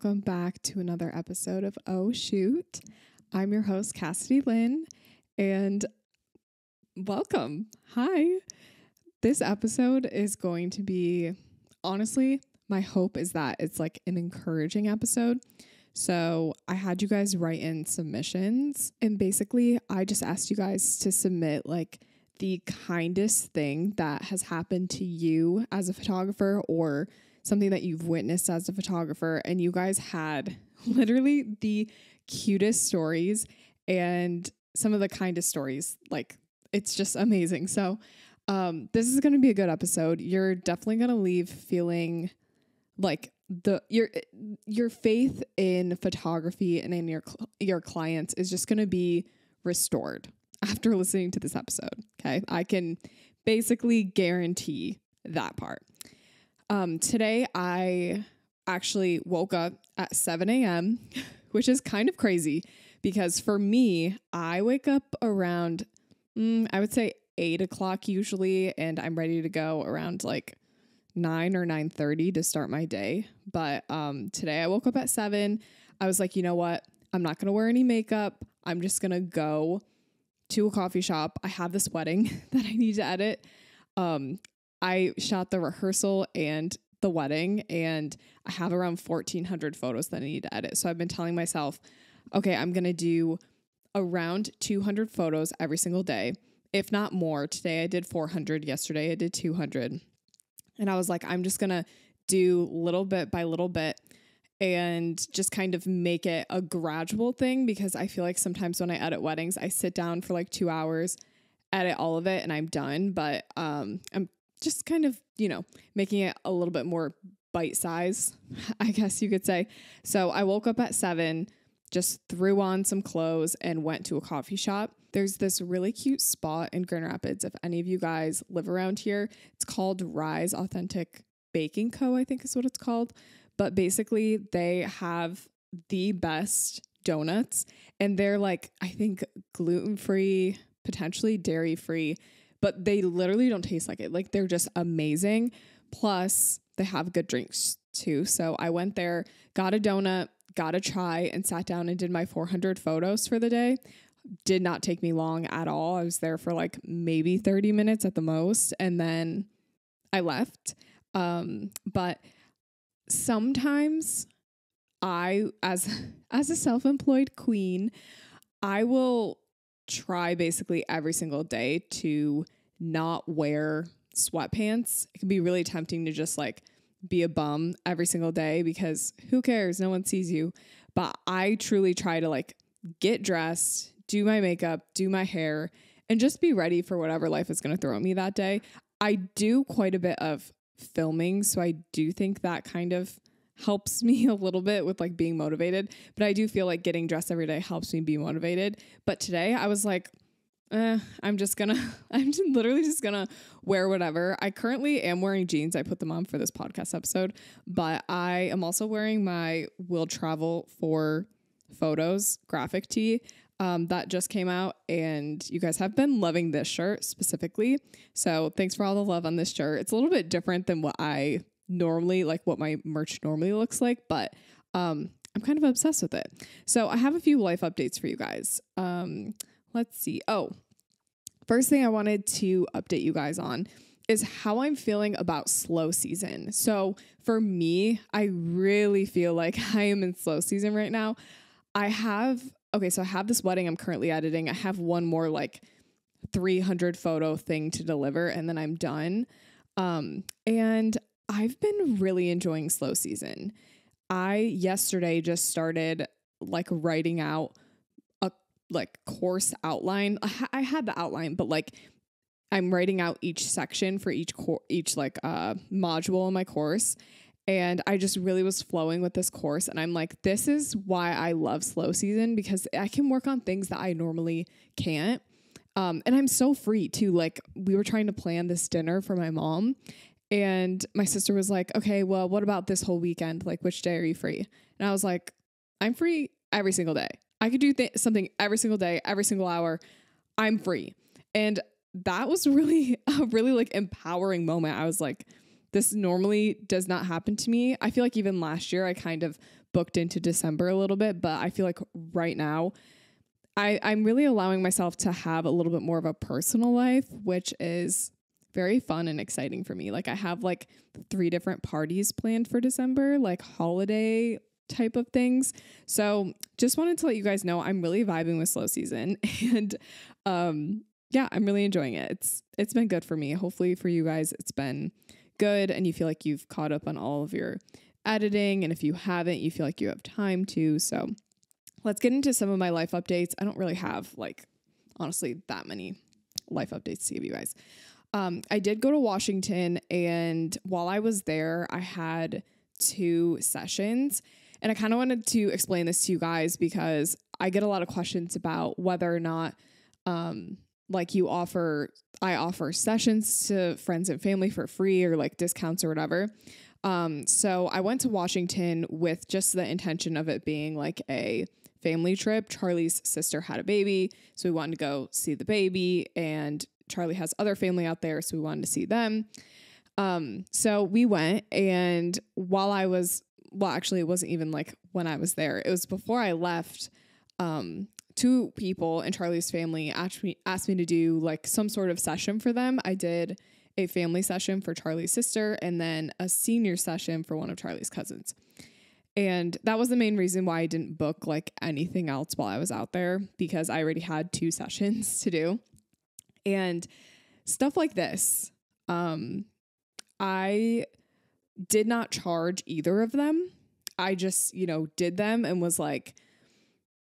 Welcome back to another episode of Oh Shoot. I'm your host, Cassidy Lynne, and welcome. Hi. This episode is going to be, honestly, my hope is that it's like an encouraging episode. So I had you guys write in submissions, and basically, I just asked you guys to submit like the kindest thing that has happened to you as a photographer or something that you've witnessed as a photographer. And you guys had literally the cutest stories and some of the kindest stories. Like, it's just amazing. So, um, this is going to be a good episode. You're definitely going to leave feeling like the your your faith in photography and in your your clients is just going to be restored after listening to this episode. Okay. I can basically guarantee that part. Um, today, I actually woke up at 7 a.m., which is kind of crazy because for me, I wake up around, mm, I would say, 8 o'clock usually, and I'm ready to go around like 9 or 9.30 to start my day. But um, today I woke up at 7. I was like, you know what? I'm not to wear any makeup. I'm just to go to a coffee shop. I have this wedding that I need to edit. Um, I shot the rehearsal and the wedding, and I have around 1,400 photos that I need to edit. So I've been telling myself, okay, I'm going to do around 200 photos every single day, if not more. Today I did 400, yesterday I did 200. And I was like, I'm just going to do little bit by little bit and just kind of make it a gradual thing because I feel like sometimes when I edit weddings, I sit down for like two hours, edit all of it, and I'm done. But um, I'm just kind of, you know, making it a little bit more bite size, I guess you could say. So I woke up at seven, just threw on some clothes and went to a coffee shop. There's this really cute spot in Grand Rapids. If any of you guys live around here, it's called Rise Authentic Baking Co., I think is what it's called. But basically, they have the best donuts and they're like, I think gluten free, potentially dairy free but they literally don't taste like it. Like they're just amazing. Plus, they have good drinks too. So I went there, got a donut, got a chai, and sat down and did my 400 photos for the day. Did not take me long at all. I was there for like maybe 30 minutes at the most, and then I left. Um, but sometimes I, as as a self-employed queen, I will try basically every single day to not wear sweatpants. It can be really tempting to just like be a bum every single day because who cares? No one sees you. But I truly try to like get dressed, do my makeup, do my hair, and just be ready for whatever life is going to throw at me that day. I do quite a bit of filming, so I do think that kind of helps me a little bit with like being motivated. But I do feel like getting dressed every day helps me be motivated. But today I was like, eh, I'm just gonna, I'm just literally just gonna wear whatever. I currently am wearing jeans. I put them on for this podcast episode, but I am also wearing my Will Travel for Photos graphic tee. Um, that just came out, and you guys have been loving this shirt specifically. So, thanks for all the love on this shirt. It's a little bit different than what I normally like what my merch normally looks like, but um, I'm kind of obsessed with it. So I have a few life updates for you guys. Um, let's see. Oh, first thing I wanted to update you guys on is how I'm feeling about slow season. So for me, I really feel like I am in slow season right now. I have okay, so I have this wedding I'm currently editing. I have one more like 300 photo thing to deliver and then I'm done. Um, and I've been really enjoying slow season. I yesterday just started like writing out a like course outline. I had the outline, but like I'm writing out each section for each core, each like uh module in my course. And I just really was flowing with this course. And I'm like, this is why I love slow season because I can work on things that I normally can't. Um, and I'm so free too. Like, we were trying to plan this dinner for my mom, and my sister was like, okay, well, what about this whole weekend? Like, which day are you free? And I was like, I'm free every single day. I could do th- something every single day, every single hour. I'm free. And that was really a really like empowering moment. I was like, This normally does not happen to me. I feel like even last year I kind of booked into December a little bit, but I feel like right now I, I'm really allowing myself to have a little bit more of a personal life, which is very fun and exciting for me. Like I have like three different parties planned for December, like holiday type of things. So just wanted to let you guys know I'm really vibing with slow season and um yeah, I'm really enjoying it. It's it's been good for me. Hopefully for you guys it's been good and you feel like you've caught up on all of your editing and if you haven't, you feel like you have time to. So let's get into some of my life updates. I don't really have like honestly that many life updates to give you guys. Um, I did go to Washington, and while I was there, I had two sessions. And I kind of wanted to explain this to you guys because I get a lot of questions about whether or not, um, like you offer, I offer sessions to friends and family for free or like discounts or whatever. Um, so I went to Washington with just the intention of it being like a family trip. Charlie's sister had a baby, so we wanted to go see the baby, and Charlie has other family out there, so we wanted to see them. Um, so we went, and while I was, well, actually, it wasn't even like when I was there, it was before I left. Um, two people in Charlie's family asked me asked me to do like some sort of session for them. I did a family session for Charlie's sister and then a senior session for one of Charlie's cousins. And that was the main reason why I didn't book like anything else while I was out there because I already had two sessions to do. And stuff like this, um, I did not charge either of them. I just, you know, did them and was like,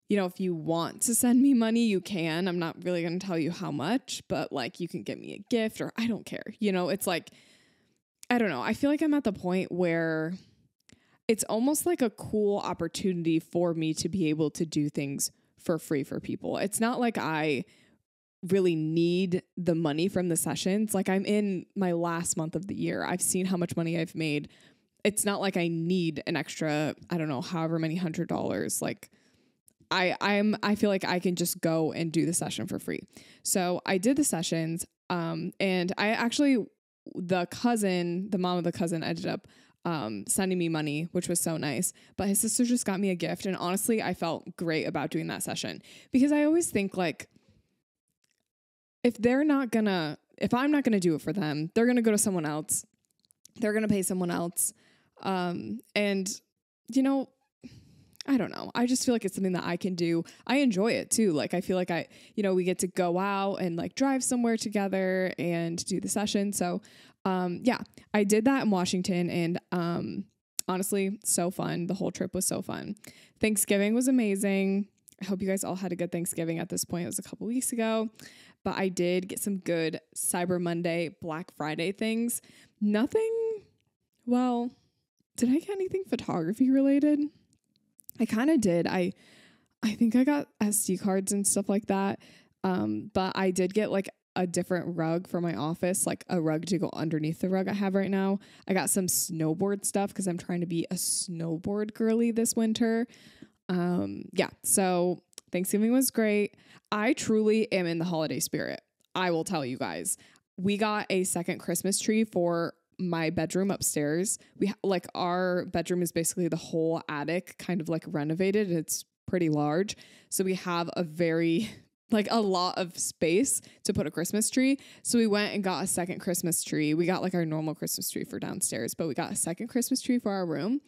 you know, if you want to send me money, you can. I'm not really going to tell you how much, but like you can get me a gift or I don't care. You know, it's like, I don't know. I feel like I'm at the point where it's almost like a cool opportunity for me to be able to do things for free for people. It's not like I really need the money from the sessions. Like I'm in my last month of the year. I've seen how much money I've made. It's not like I need an extra, I don't know, however many hundred dollars. Like I I'm I feel like I can just go and do the session for free. So I did the sessions um and I actually the cousin, the mom of the cousin ended up um, sending me money, which was so nice. But his sister just got me a gift. And honestly, I felt great about doing that session because I always think like, if they're not gonna, if I'm not gonna do it for them, they're gonna go to someone else. They're gonna pay someone else. Um, and, you know, I don't know. I just feel like it's something that I can do. I enjoy it too. Like I feel like I, you know, we get to go out and like drive somewhere together and do the session. So, um, yeah, I did that in Washington and um, honestly, so fun. The whole trip was so fun. Thanksgiving was amazing. I hope you guys all had a good Thanksgiving at this point. It was a couple weeks ago, but I did get some good Cyber Monday, Black Friday things. Nothing, well, did I get anything photography related? I kind of did. I I think I got SD cards and stuff like that. Um, but I did get like a different rug for my office, like a rug to go underneath the rug I have right now. I got some snowboard stuff because I'm trying to be a snowboard girly this winter. Um, yeah, so Thanksgiving was great. I truly am in the holiday spirit. I will tell you guys. We got a second Christmas tree for my bedroom upstairs. We like our bedroom is basically the whole attic kind of like renovated. It's pretty large. So we have a very like a lot of space to put a Christmas tree. So we went and got a second Christmas tree. We got like our normal Christmas tree for downstairs, but we got a second Christmas tree for our room.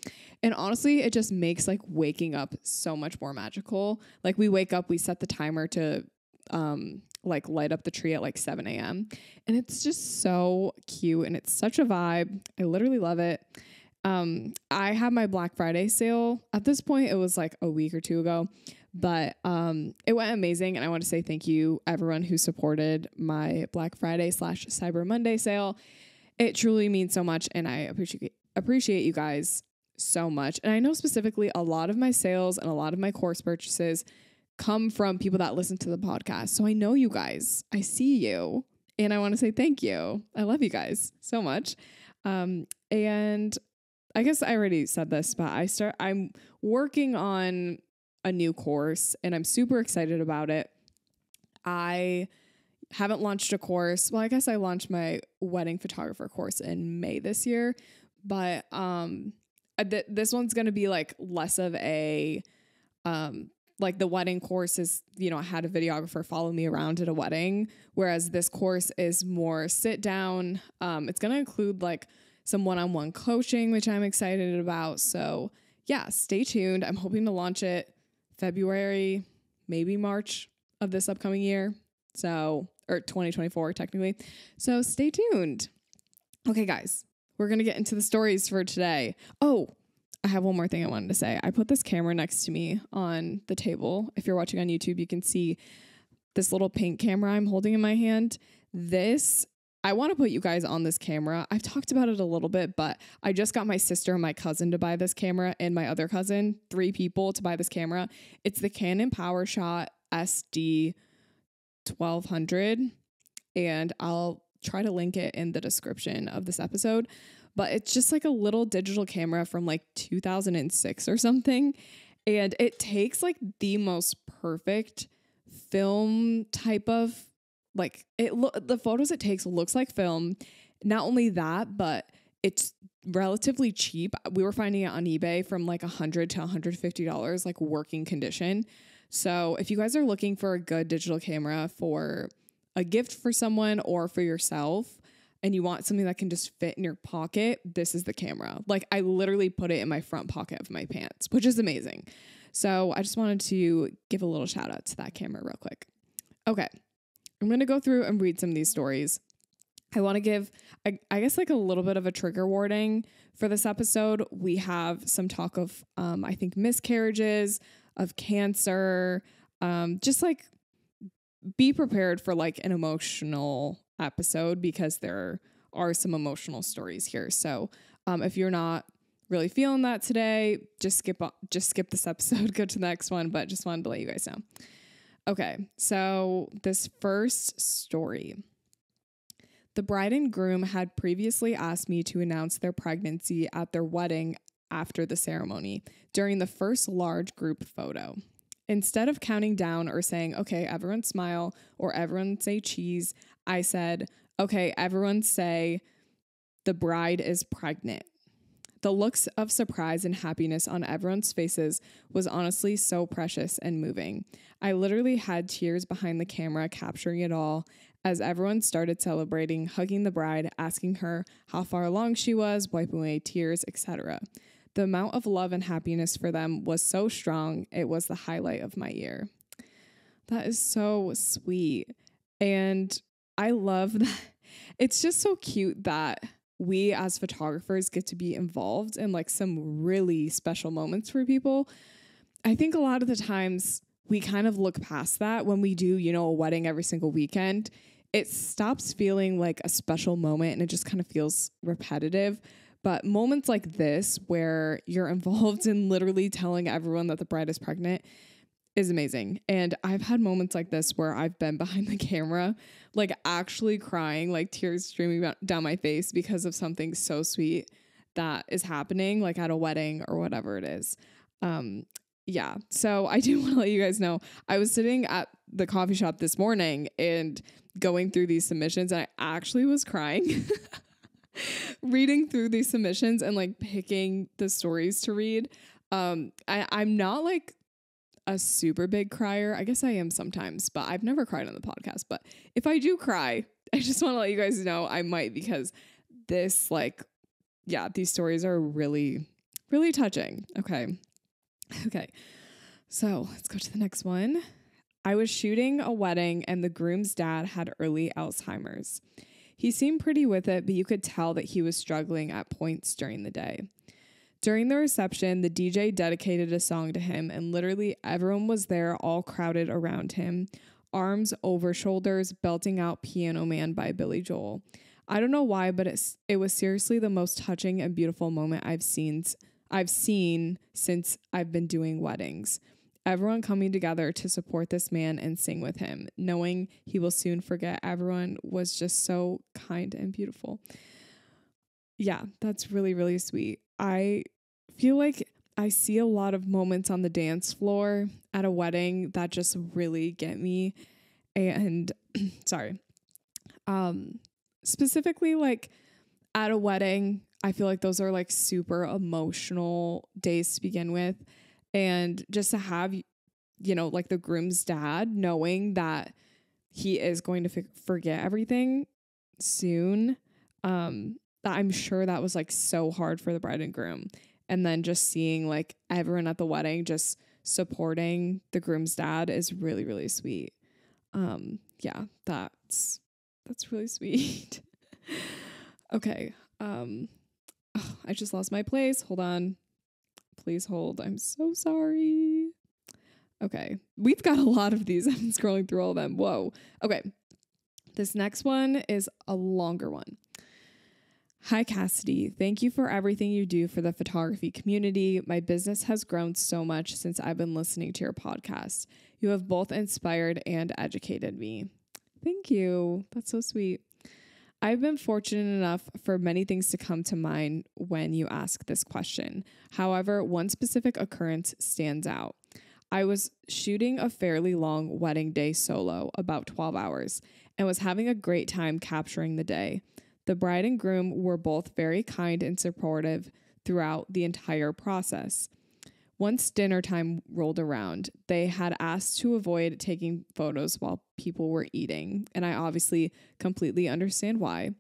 And honestly, it just makes like waking up so much more magical. Like we wake up, we set the timer to um like light up the tree at like 7 a.m. And it's just so cute and it's such a vibe. I literally love it. Um, I had my Black Friday sale. At this point, it was like a week or two ago, but um, it went amazing. And I want to say thank you everyone who supported my Black Friday slash Cyber Monday sale. It truly means so much, and I appreciate appreciate you guys so much. And I know specifically a lot of my sales and a lot of my course purchases come from people that listen to the podcast. So I know you guys. I see you. And I want to say thank you. I love you guys so much. Um, and I guess I already said this, but I start I'm working on a new course and I'm super excited about it. I haven't launched a course. Well, I guess I launched my wedding photographer course in May this year, but um uh, th- this one's going to be like less of a um like the wedding course is, you know, I had a videographer follow me around at a wedding, whereas this course is more sit down. Um, it's going to include like some one on one coaching, which I'm excited about. So, yeah, stay tuned. I'm hoping to launch it February, maybe March of this upcoming year. So, or 2024, technically. So, stay tuned. Okay, guys, we're going to get into the stories for today. Oh, I have one more thing I wanted to say. I put this camera next to me on the table. If you're watching on YouTube, you can see this little pink camera I'm holding in my hand. This, I want to put you guys on this camera. I've talked about it a little bit, but I just got my sister and my cousin to buy this camera and my other cousin, three people to buy this camera. It's the Canon PowerShot SD 1200 and I'll try to link it in the description of this episode but it's just like a little digital camera from like 2006 or something. And it takes like the most perfect film type of like it lo- the photos it takes looks like film. Not only that, but it's relatively cheap. We were finding it on eBay from like 100 to 150 dollars like working condition. So, if you guys are looking for a good digital camera for a gift for someone or for yourself, and you want something that can just fit in your pocket, this is the camera. Like I literally put it in my front pocket of my pants, which is amazing. So I just wanted to give a little shout out to that camera real quick. Okay. I'm going to go through and read some of these stories. I want to give, I, I, guess, like a little bit of a trigger warning for this episode. We have some talk of, um, I think, miscarriages, of cancer, um, just like be prepared for like an emotional episode because there are some emotional stories here. So um, if you're not really feeling that today, just skip just skip this episode, go to the next one. But just wanted to let you guys know. Okay, so this first story. The bride and groom had previously asked me to announce their pregnancy at their wedding after the ceremony during the first large group photo. Instead of counting down or saying, okay, everyone smile or everyone say cheese, I said, okay, everyone say the bride is pregnant. The looks of surprise and happiness on everyone's faces was honestly so precious and moving. I literally had tears behind the camera capturing it all as everyone started celebrating, hugging the bride, asking her how far along she was, wiping away tears, etc. The amount of love and happiness for them was so strong, it was the highlight of my year. That is so sweet. And I love that. It's just so cute that we as photographers get to be involved in like some really special moments for people. I think a lot of the times we kind of look past that when we do, you know, a wedding every single weekend. It stops feeling like a special moment and it just kind of feels repetitive. But moments like this, where you're involved in literally telling everyone that the bride is pregnant, is amazing. And I've had moments like this where I've been behind the camera, like actually crying, like tears streaming down my face because of something so sweet that is happening, like at a wedding or whatever it is. Um, yeah. So I do want to let you guys know I was sitting at the coffee shop this morning and going through these submissions, and I actually was crying. reading through these submissions and like picking the stories to read. Um, I, I'm not like a super big crier. I guess I am sometimes, but I've never cried on the podcast. But if I do cry, I just want to let you guys know I might because this, like, yeah, these stories are really, really touching. Okay. Okay. So let's go to the next one. I was shooting a wedding and the groom's dad had early Alzheimer's. He seemed pretty with it, but you could tell that he was struggling at points during the day. During the reception, the DJ dedicated a song to him, and literally everyone was there, all crowded around him, arms over shoulders, belting out Piano Man by Billy Joel. I don't know why, but it's, it was seriously the most touching and beautiful moment I've seen I've seen since I've been doing weddings everyone coming together to support this man and sing with him, knowing he will soon forget everyone was just so kind and beautiful. Yeah, that's really, really sweet. I feel like I see a lot of moments on the dance floor at a wedding that just really get me. And sorry. Um specifically like at a wedding, I feel like those are like super emotional days to begin with and just to have you know like the groom's dad knowing that he is going to forget everything soon um i'm sure that was like so hard for the bride and groom. And then just seeing like everyone at the wedding just supporting the groom's dad is really really sweet. Um yeah that's that's really sweet. Okay um oh, i just lost my place. Hold on. Please hold. I'm so sorry. Okay we've got a lot of these. I'm scrolling through all of them. Whoa. Okay this next one is a longer one Hi, Cassidy. Thank you for everything you do for the photography community. My business has grown so much since I've been listening to your podcast. You have both inspired and educated me. Thank you. That's so sweet. I've been fortunate enough for many things to come to mind when you ask this question. However, one specific occurrence stands out. I was shooting a fairly long wedding day solo, about 12 hours, and was having a great time capturing the day. The bride and groom were both very kind and supportive throughout the entire process. Once dinner time rolled around, they had asked to avoid taking photos while people were eating, and I obviously completely understand why.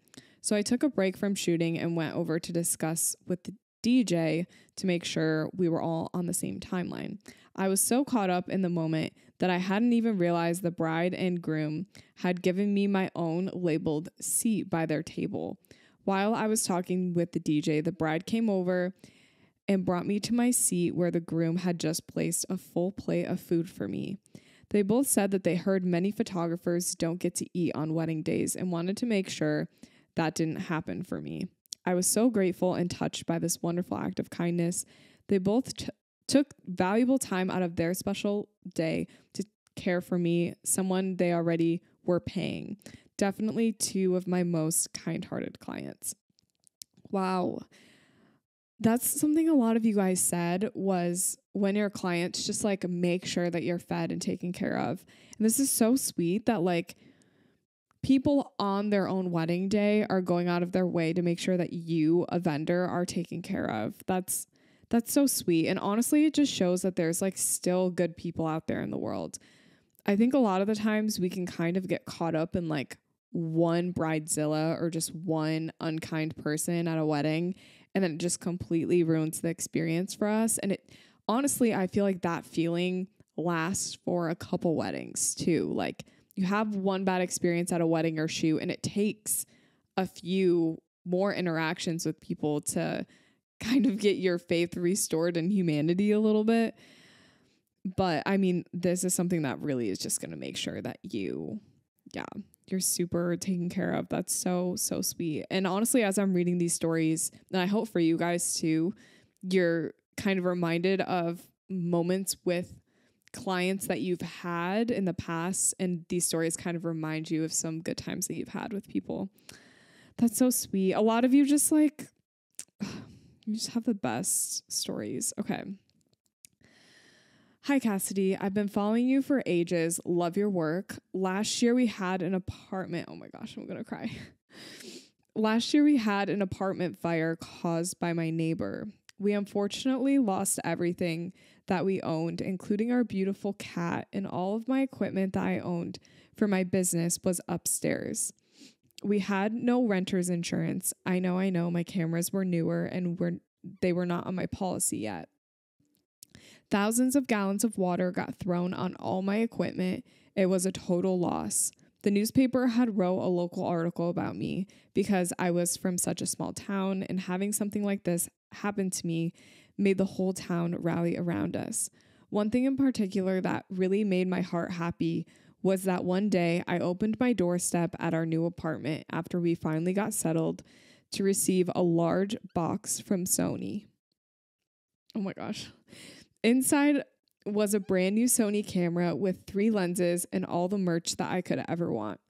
So I took a break from shooting and went over to discuss with the DJ to make sure we were all on the same timeline. I was so caught up in the moment that I hadn't even realized the bride and groom had given me my own labeled seat by their table. While I was talking with the DJ, the bride came over and brought me to my seat where the groom had just placed a full plate of food for me. They both said that they heard many photographers don't get to eat on wedding days and wanted to make sure that didn't happen for me. I was so grateful and touched by this wonderful act of kindness. They both t- took valuable time out of their special day to care for me, someone they already were paying. Definitely two of my most kind hearted clients. Wow. That's something a lot of you guys said was when your clients just like make sure that you're fed and taken care of. And this is so sweet that like people on their own wedding day are going out of their way to make sure that you, a vendor, are taken care of. That's that's so sweet. And honestly, it just shows that there's like still good people out there in the world. I think a lot of the times we can kind of get caught up in like one bridezilla or just one unkind person at a wedding and then it just completely ruins the experience for us and it honestly I feel like that feeling lasts for a couple weddings too like you have one bad experience at a wedding or shoot and it takes a few more interactions with people to kind of get your faith restored in humanity a little bit. But I mean, this is something that really is just going to make sure that you, yeah, you're super taken care of. That's so, so sweet. And honestly, as I'm reading these stories, and I hope for you guys too, you're kind of reminded of moments with clients that you've had in the past. And these stories kind of remind you of some good times that you've had with people. That's so sweet. A lot of you just like, you just have the best stories. Okay. Hi, Cassidy. I've been following you for ages. Love your work. Last year we had an apartment. Oh my gosh, I'm going to cry. Last year we had an apartment fire caused by my neighbor. We unfortunately lost everything that we owned, including our beautiful cat, and all of my equipment that I owned for my business was upstairs we had no renter's insurance. I know, I know, my cameras were newer and were they were not on my policy yet. Thousands of gallons of water got thrown on all my equipment. It was a total loss. The newspaper had wrote a local article about me because I was from such a small town and having something like this happen to me made the whole town rally around us. One thing in particular that really made my heart happy was that one day I opened my doorstep at our new apartment after we finally got settled to receive a large box from Sony. Oh my gosh. Inside was a brand new Sony camera with three lenses and all the merch that I could ever want.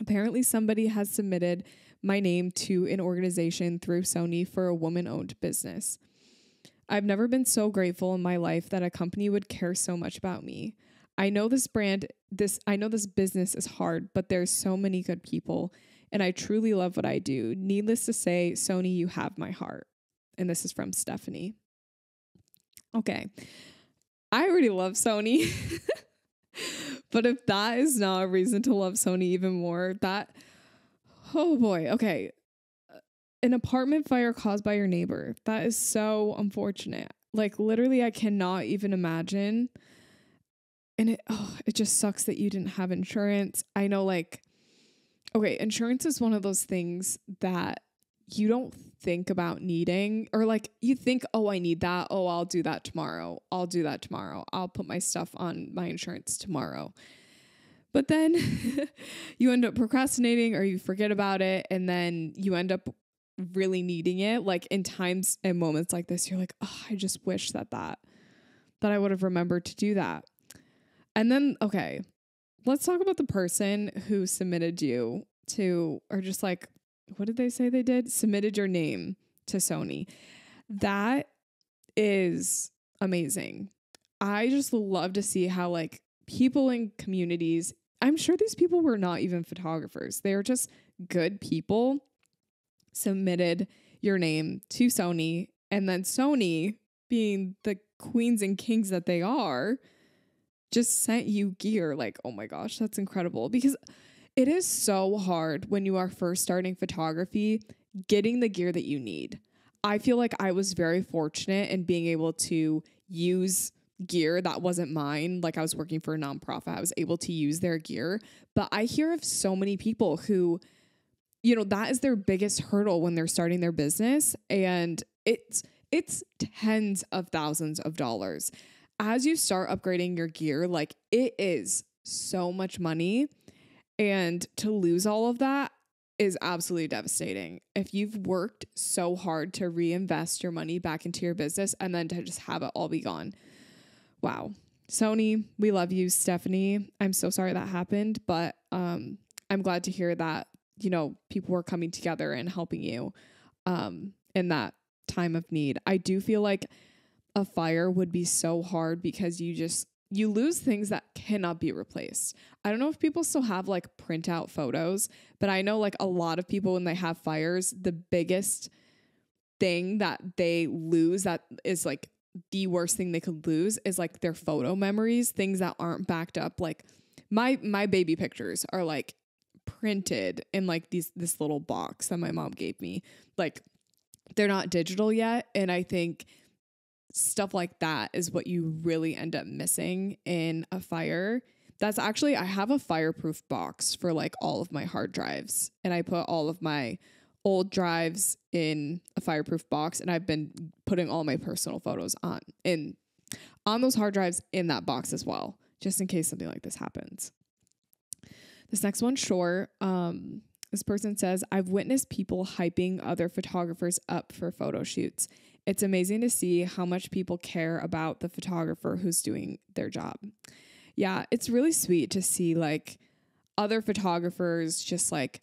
Apparently, somebody has submitted my name to an organization through Sony for a woman owned business. I've never been so grateful in my life that a company would care so much about me. I know this brand this I know this business is hard, but there's so many good people and I truly love what I do. Needless to say, Sony, you have my heart. And this is from Stephanie. Okay. I already love Sony. but if that is not a reason to love Sony even more, that oh boy. Okay. Uh, an apartment fire caused by your neighbor. That is so unfortunate. Like literally I cannot even imagine and it oh, it just sucks that you didn't have insurance. I know like okay, insurance is one of those things that you don't think about needing or like you think, "Oh, I need that. Oh, I'll do that tomorrow. I'll do that tomorrow. I'll put my stuff on my insurance tomorrow." But then you end up procrastinating or you forget about it and then you end up really needing it like in times and moments like this you're like, "Oh, I just wish that that that I would have remembered to do that." And then, okay, let's talk about the person who submitted you to, or just like, what did they say they did? Submitted your name to Sony. That is amazing. I just love to see how, like, people in communities, I'm sure these people were not even photographers, they're just good people, submitted your name to Sony. And then Sony, being the queens and kings that they are, just sent you gear. Like, oh my gosh, that's incredible. Because it is so hard when you are first starting photography getting the gear that you need. I feel like I was very fortunate in being able to use gear that wasn't mine. Like I was working for a nonprofit, I was able to use their gear. But I hear of so many people who, you know, that is their biggest hurdle when they're starting their business. And it's, it's tens of thousands of dollars as you start upgrading your gear, like it is so much money. And to lose all of that is absolutely devastating. If you've worked so hard to reinvest your money back into your business and then to just have it all be gone. Wow. Sony, we love you, Stephanie. I'm so sorry that happened, but um, I'm glad to hear that, you know, people were coming together and helping you um, in that time of need. I do feel like a fire would be so hard because you just you lose things that cannot be replaced. I don't know if people still have like printout photos, but I know like a lot of people when they have fires, the biggest thing that they lose that is like the worst thing they could lose is like their photo memories, things that aren't backed up. Like my my baby pictures are like printed in like these this little box that my mom gave me. Like they're not digital yet and I think stuff like that is what you really end up missing in a fire. That's actually, I have a fireproof box for like all of my hard drives, and I put all of my old drives in a fireproof box, and I've been putting all my personal photos on in on those hard drives in that box as well, just in case something like this happens. This next one, sure. Um, this person says, I've witnessed people hyping other photographers up for photo shoots it's amazing to see how much people care about the photographer who's doing their job. Yeah, it's really sweet to see like other photographers just like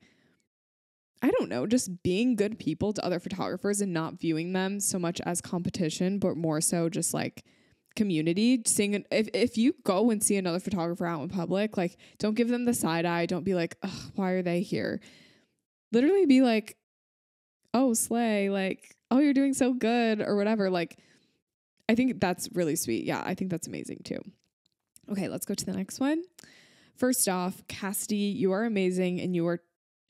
I don't know, just being good people to other photographers and not viewing them so much as competition, but more so just like community. Seeing if if you go and see another photographer out in public, like don't give them the side eye. Don't be like, why are they here? Literally be like, oh, slay, like oh, you're doing so good or whatever. Like, I think that's really sweet. Yeah, I think that's amazing too. Okay, let's go to the next one. First off, Cassidy, you are amazing and you are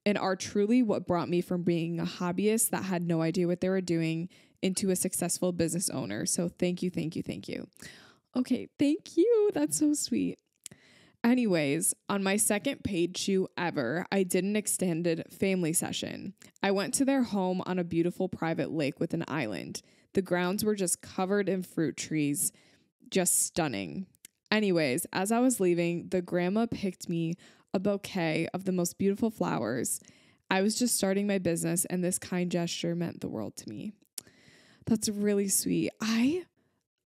and are truly what brought me from being a hobbyist that had no idea what they were doing into a successful business owner. So thank you, thank you, thank you. Okay, thank you. That's so sweet. Anyways, on my second paid shoot ever, I did an extended family session. I went to their home on a beautiful private lake with an island. The grounds were just covered in fruit trees, just stunning. Anyways, as I was leaving, the grandma picked me a bouquet of the most beautiful flowers. I was just starting my business, and this kind gesture meant the world to me. That's really sweet. I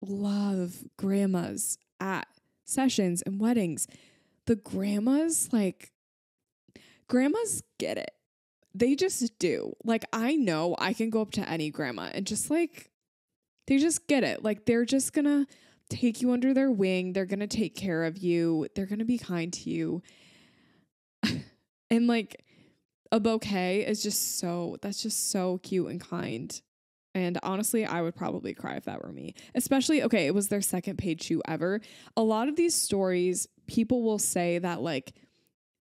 love grandmas at sessions and weddings, the grandmas, like, grandmas get it. They just do. Like, I know I can go up to any grandma and just like, they just get it. Like, they're just gonna take you under their wing. They're to take care of you. They're to be kind to you. and like a bouquet is just so, that's just so cute and kind. And honestly, I would probably cry if that were me. Especially, okay, it was their second paid shoot ever. A lot of these stories, people will say that like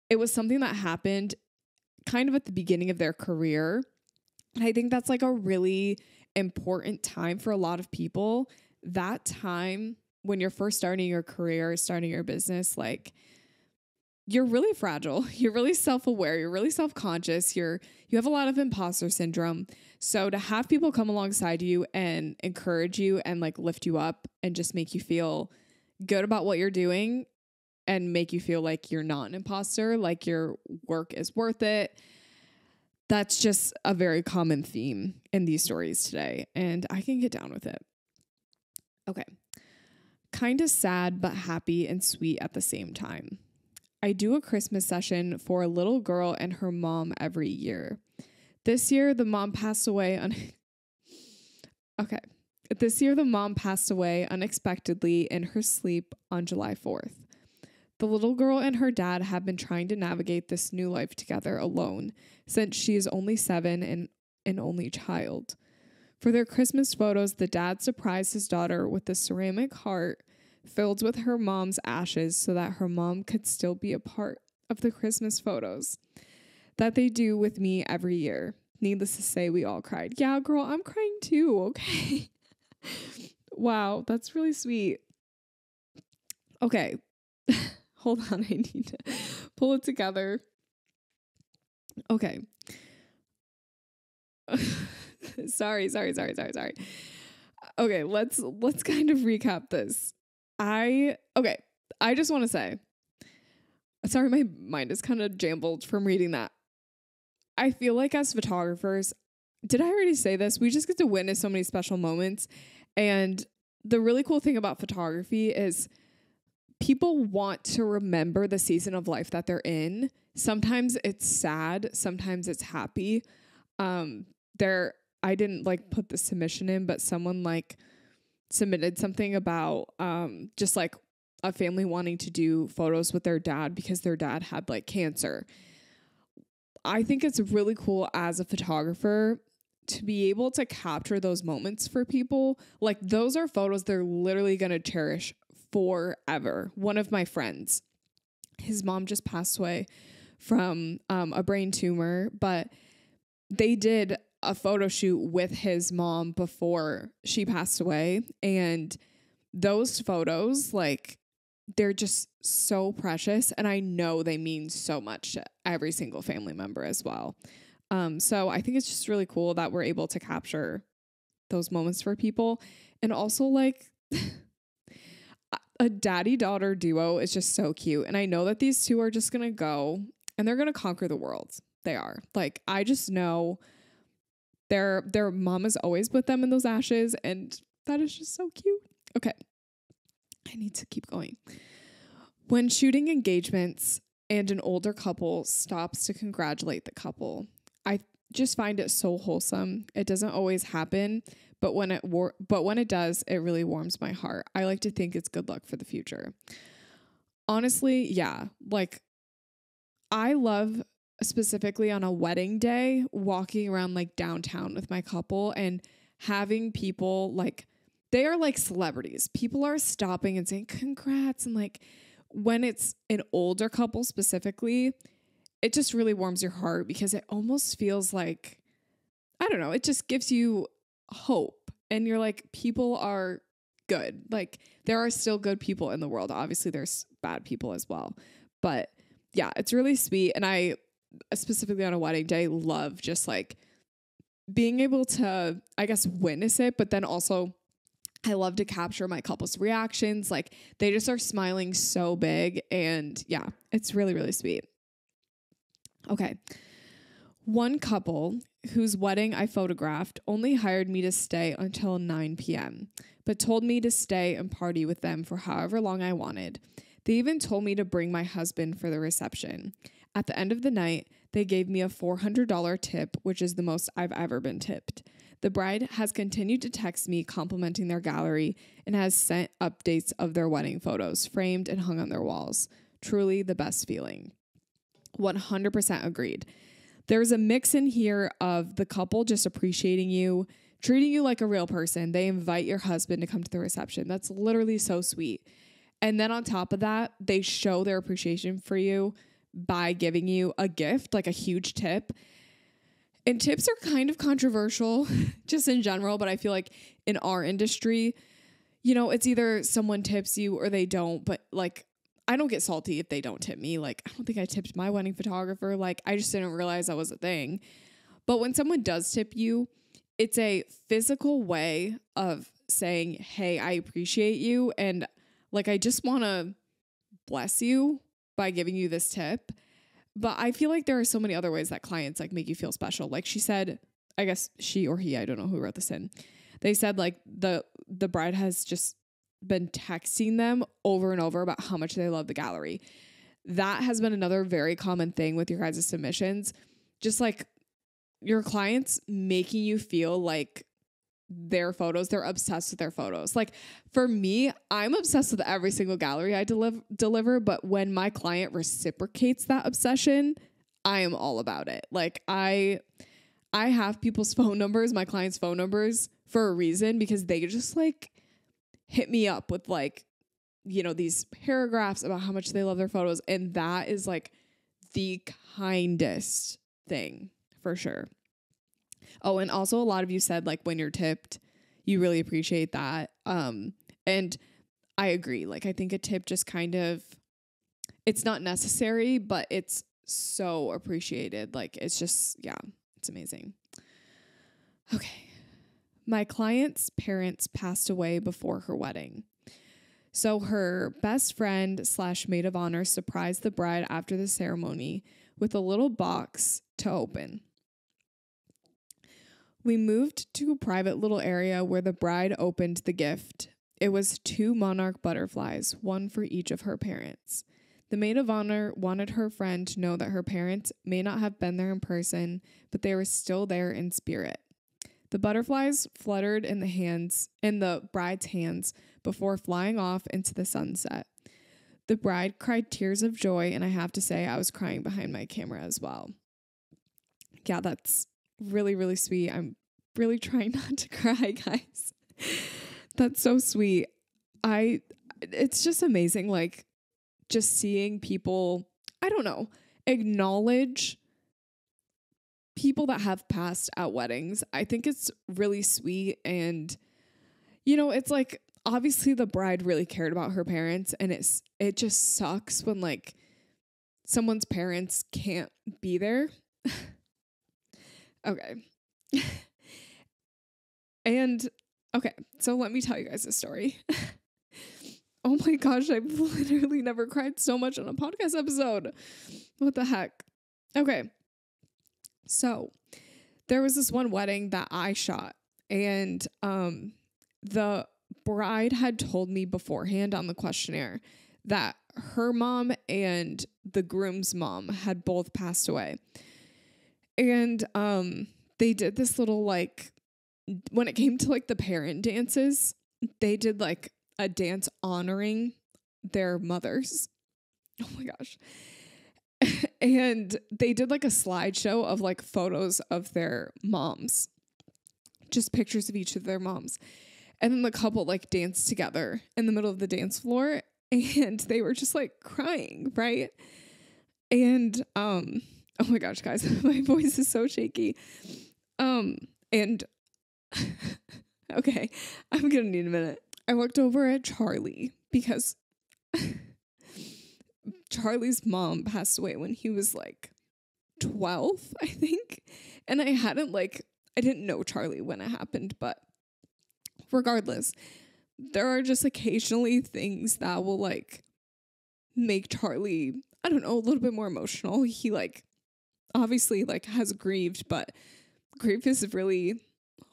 it was something that happened kind of at the beginning of their career. And I think that's like a really important time for a lot of people. That time when you're first starting your career, starting your business, like you're really fragile. You're really self-aware. You're really self-conscious. You're you have a lot of imposter syndrome. So to have people come alongside you and encourage you and like lift you up and just make you feel good about what you're doing and make you feel like you're not an imposter, like your work is worth it. That's just a very common theme in these stories today, and I can get down with it. Okay. Kind of sad, but happy and sweet at the same time. I do a Christmas session for a little girl and her mom every year. This year, the mom passed away on. okay. This year, the mom passed away unexpectedly in her sleep on July 4th. The little girl and her dad have been trying to navigate this new life together alone since she is only seven and an only child. For their Christmas photos, the dad surprised his daughter with a ceramic heart filled with her mom's ashes so that her mom could still be a part of the Christmas photos that they do with me every year. Needless to say, we all cried. Yeah, girl, I'm crying too, okay? wow, that's really sweet. Okay, hold on, I need to pull it together. Okay. sorry, sorry, sorry, sorry, sorry. Okay, let's let's kind of recap this. I okay, I just want to say sorry my mind is kind of jambled from reading that. I feel like as photographers, did I already say this? We just get to witness so many special moments and the really cool thing about photography is people want to remember the season of life that they're in. Sometimes it's sad, sometimes it's happy. Um there I didn't like put the submission in, but someone like submitted something about um, just like a family wanting to do photos with their dad because their dad had like cancer. I think it's really cool as a photographer to be able to capture those moments for people. Like those are photos they're literally going to cherish forever. One of my friends, his mom just passed away from um, a brain tumor, but they did a photo shoot with his mom before she passed away. And those photos, like, they're just so precious. And I know they mean so much to every single family member as well. Um, so I think it's just really cool that we're able to capture those moments for people. And also, like, a daddy daughter duo is just so cute. And I know that these two are just to go and they're to conquer the world. They are. Like, I just know their their mom is always with them in those ashes and that is just so cute. Okay. I need to keep going. When shooting engagements and an older couple stops to congratulate the couple, I just find it so wholesome. It doesn't always happen, but when it war- but when it does, it really warms my heart. I like to think it's good luck for the future. Honestly, yeah, like I love specifically on a wedding day, walking around like downtown with my couple and having people like they are like celebrities. People are stopping and saying congrats and like when it's an older couple specifically, it just really warms your heart because it almost feels like I don't know, it just gives you hope and you're like people are good. Like there are still good people in the world. Obviously there's bad people as well. But yeah, it's really sweet and I specifically on a wedding day, love just like being able to, I guess, witness it, but then also I love to capture my couple's reactions. Like they just are smiling so big. And yeah, it's really, really sweet. Okay. One couple whose wedding I photographed only hired me to stay until 9 p.m., but told me to stay and party with them for however long I wanted. They even told me to bring my husband for the reception. At the end of the night, they gave me a $400 tip, which is the most I've ever been tipped. The bride has continued to text me complimenting their gallery and has sent updates of their wedding photos framed and hung on their walls. Truly the best feeling. 100% agreed. There's a mix in here of the couple just appreciating you, treating you like a real person. They invite your husband to come to the reception. That's literally so sweet. And then on top of that, they show their appreciation for you by giving you a gift, like a huge tip. And tips are kind of controversial just in general, but I feel like in our industry, you know, it's either someone tips you or they don't, but like I don't get salty if they don't tip me. Like I don't think I tipped my wedding photographer. Like I just didn't realize that was a thing. But when someone does tip you, it's a physical way of saying, "Hey, I appreciate you and like I just want to bless you by giving you this tip." But I feel like there are so many other ways that clients like make you feel special. Like she said, I guess she or he, I don't know who wrote this in. They said like the the bride has just been texting them over and over about how much they love the gallery. That has been another very common thing with your guys' submissions. Just like your clients making you feel like their photos, they're obsessed with their photos. Like for me, I'm obsessed with every single gallery I deliver deliver, but when my client reciprocates that obsession, I am all about it. Like I I have people's phone numbers, my clients' phone numbers for a reason because they just like hit me up with like you know these paragraphs about how much they love their photos and that is like the kindest thing for sure. Oh, and also a lot of you said like when you're tipped, you really appreciate that. Um and I agree. Like I think a tip just kind of it's not necessary, but it's so appreciated. Like it's just yeah, it's amazing. Okay. My client's parents passed away before her wedding. So her best friend slash maid of honor surprised the bride after the ceremony with a little box to open. We moved to a private little area where the bride opened the gift. It was two monarch butterflies, one for each of her parents. The maid of honor wanted her friend to know that her parents may not have been there in person, but they were still there in spirit. The butterflies fluttered in the hands in the bride's hands before flying off into the sunset. The bride cried tears of joy, and I have to say I was crying behind my camera as well. Yeah, that's really, really sweet. I'm really trying not to cry, guys. That's so sweet. I it's just amazing like just seeing people, I don't know, acknowledge people that have passed at weddings. I think it's really sweet and you know, it's like obviously the bride really cared about her parents and it's it just sucks when like someone's parents can't be there. okay. and okay, so let me tell you guys a story. oh my gosh, I've literally never cried so much on a podcast episode. What the heck? Okay. So, there was this one wedding that I shot and um the bride had told me beforehand on the questionnaire that her mom and the groom's mom had both passed away. And um they did this little like when it came to like the parent dances, they did like a dance honoring their mothers. Oh my gosh. and they did like a slideshow of like photos of their moms, just pictures of each of their moms. And then the couple like danced together in the middle of the dance floor and they were just like crying, right? And um oh my gosh, guys, my voice is so shaky. Um and okay, I'm to need a minute. I looked over at Charlie because Charlie's mom passed away when he was like 12, I think. And I hadn't like I didn't know Charlie when it happened, but regardless, there are just occasionally things that will like make Charlie, I don't know, a little bit more emotional. He like obviously like has grieved, but grief is really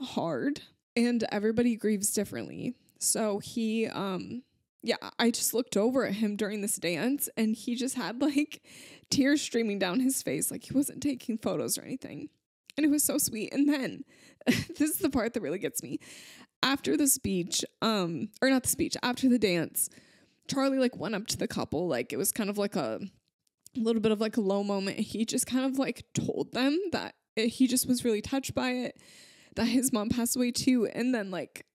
hard and everybody grieves differently. So he um yeah, I just looked over at him during this dance and he just had like tears streaming down his face like he wasn't taking photos or anything. And it was so sweet. And then this is the part that really gets me. After the speech, um, or not the speech, after the dance, Charlie like went up to the couple. Like it was kind of like a, a little bit of like a low moment. He just kind of like told them that he just was really touched by it, that his mom passed away too. And then like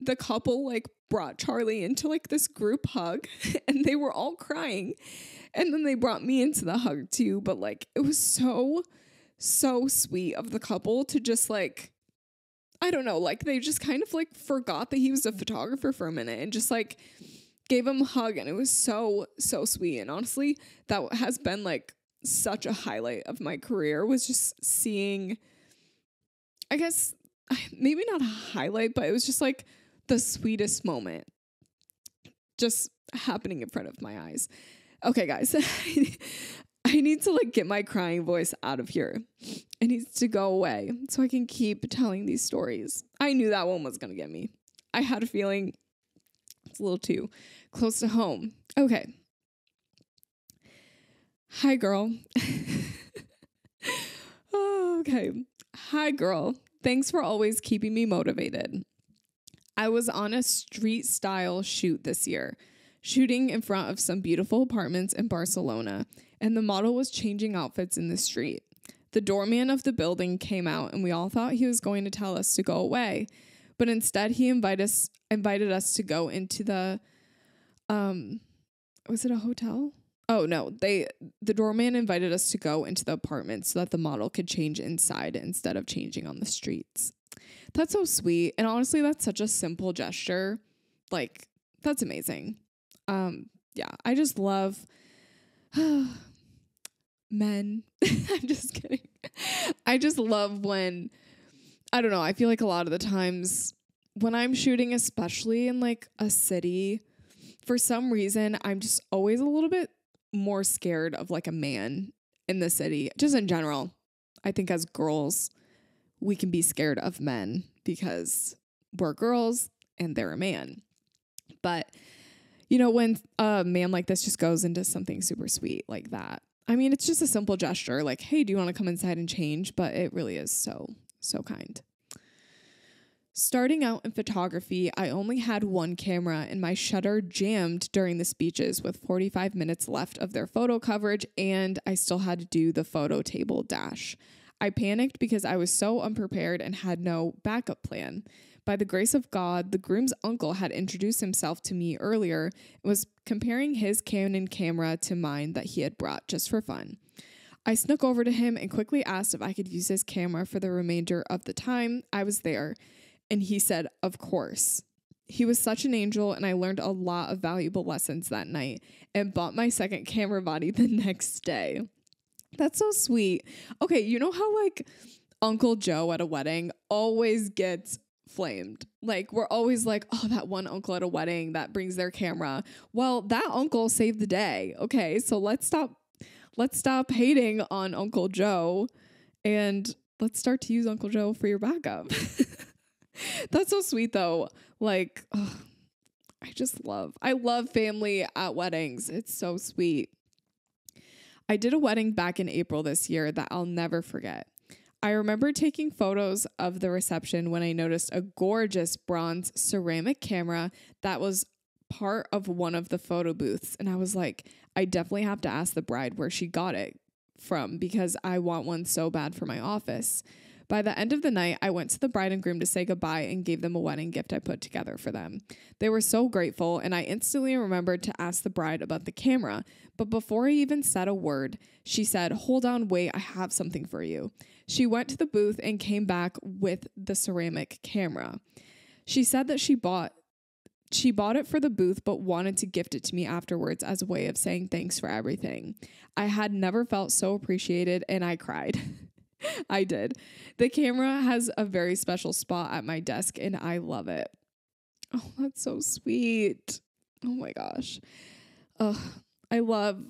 the couple like brought Charlie into like this group hug and they were all crying. And then they brought me into the hug too. But like it was so, so sweet of the couple to just like, I don't know, like they just kind of like forgot that he was a photographer for a minute and just like gave him a hug. And it was so, so sweet. And honestly, that has been like such a highlight of my career was just seeing, I guess, maybe not a highlight, but it was just like, the sweetest moment just happening in front of my eyes. Okay, guys, I need to like get my crying voice out of here. It needs to go away so I can keep telling these stories. I knew that one was going to get me. I had a feeling it's a little too close to home. Okay. Hi, girl. oh, okay. Hi, girl. Thanks for always keeping me motivated. I was on a street style shoot this year, shooting in front of some beautiful apartments in Barcelona, and the model was changing outfits in the street. The doorman of the building came out, and we all thought he was going to tell us to go away, but instead he invited us invited us to go into the um was it a hotel? Oh no, they the doorman invited us to go into the apartment so that the model could change inside instead of changing on the streets. That's so sweet. And honestly, that's such a simple gesture. Like, that's amazing. Um, yeah, I just love men. I'm just kidding. I just love when I don't know, I feel like a lot of the times when I'm shooting, especially in like a city, for some reason, I'm just always a little bit more scared of like a man in the city, just in general. I think as girls, we can be scared of men because we're girls and they're a man. But, you know, when a man like this just goes into something super sweet like that, I mean, it's just a simple gesture like, hey, do you want to come inside and change? But it really is so, so kind. Starting out in photography, I only had one camera and my shutter jammed during the speeches with 45 minutes left of their photo coverage, and I still had to do the photo table dash. I panicked because I was so unprepared and had no backup plan. By the grace of God, the groom's uncle had introduced himself to me earlier and was comparing his Canon camera to mine that he had brought just for fun. I snuck over to him and quickly asked if I could use his camera for the remainder of the time I was there, and he said, Of course. He was such an angel, and I learned a lot of valuable lessons that night and bought my second camera body the next day. That's so sweet. Okay, you know how like Uncle Joe at a wedding always gets flamed. Like we're always like, oh, that one uncle at a wedding that brings their camera. Well, that uncle saved the day. Okay, so let's stop let's stop hating on Uncle Joe and let's start to use Uncle Joe for your backup. That's so sweet though. Like I just love I love family at weddings. It's so sweet. I did a wedding back in April this year that I'll never forget. I remember taking photos of the reception when I noticed a gorgeous bronze ceramic camera that was part of one of the photo booths. And I was like, I definitely have to ask the bride where she got it from because I want one so bad for my office. By the end of the night, I went to the bride and groom to say goodbye and gave them a wedding gift I put together for them. They were so grateful, and I instantly remembered to ask the bride about the camera. But before I even said a word, she said, Hold on, wait, I have something for you. She went to the booth and came back with the ceramic camera. She said that she bought she bought it for the booth but wanted to gift it to me afterwards as a way of saying thanks for everything. I had never felt so appreciated and I cried. I did. The camera has a very special spot at my desk and I love it. Oh, that's so sweet. Oh my gosh. Oh, I love,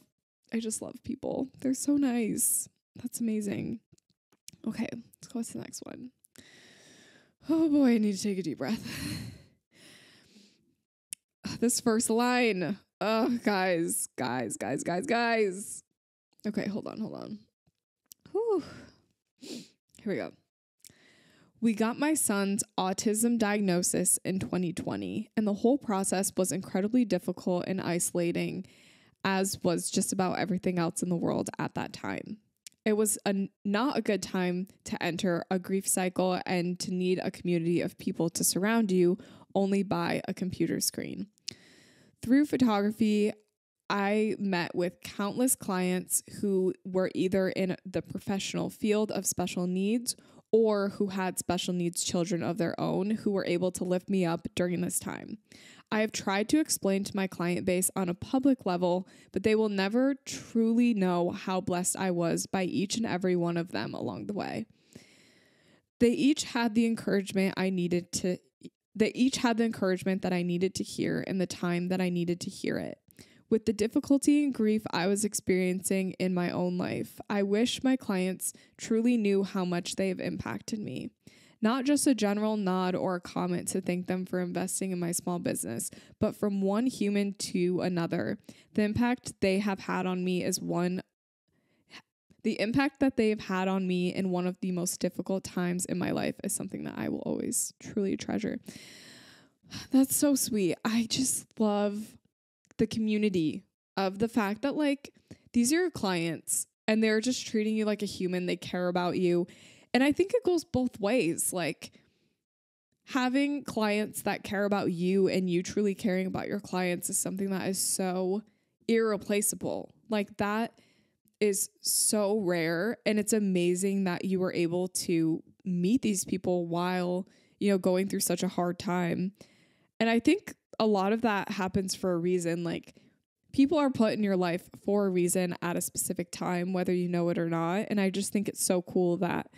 I just love people. They're so nice. That's amazing. Okay, let's go to the next one. Oh boy, I need to take a deep breath. this first line. Oh, guys, guys, guys, guys, guys. Okay, hold on, hold on. Whew. Here we go. We got my son's autism diagnosis in 2020, and the whole process was incredibly difficult and isolating, as was just about everything else in the world at that time. It was a, not a good time to enter a grief cycle and to need a community of people to surround you only by a computer screen. Through photography, I met with countless clients who were either in the professional field of special needs or who had special needs children of their own who were able to lift me up during this time. I have tried to explain to my client base on a public level, but they will never truly know how blessed I was by each and every one of them along the way. They each had the encouragement I needed to they each had the encouragement that I needed to hear in the time that I needed to hear it. With the difficulty and grief I was experiencing in my own life, I wish my clients truly knew how much they have impacted me. Not just a general nod or a comment to thank them for investing in my small business, but from one human to another. The impact they have had on me is one the impact that they've had on me in one of the most difficult times in my life is something that I will always truly treasure. That's so sweet. I just love the community of the fact that like these are your clients and they're just treating you like a human. They care about you. And I think it goes both ways. Like having clients that care about you and you truly caring about your clients is something that is so irreplaceable. Like that is so rare and it's amazing that you were able to meet these people while, you know, going through such a hard time. And I think a lot of that happens for a reason. Like people are put in your life for a reason at a specific time, whether you know it or not. And I just think it's so cool that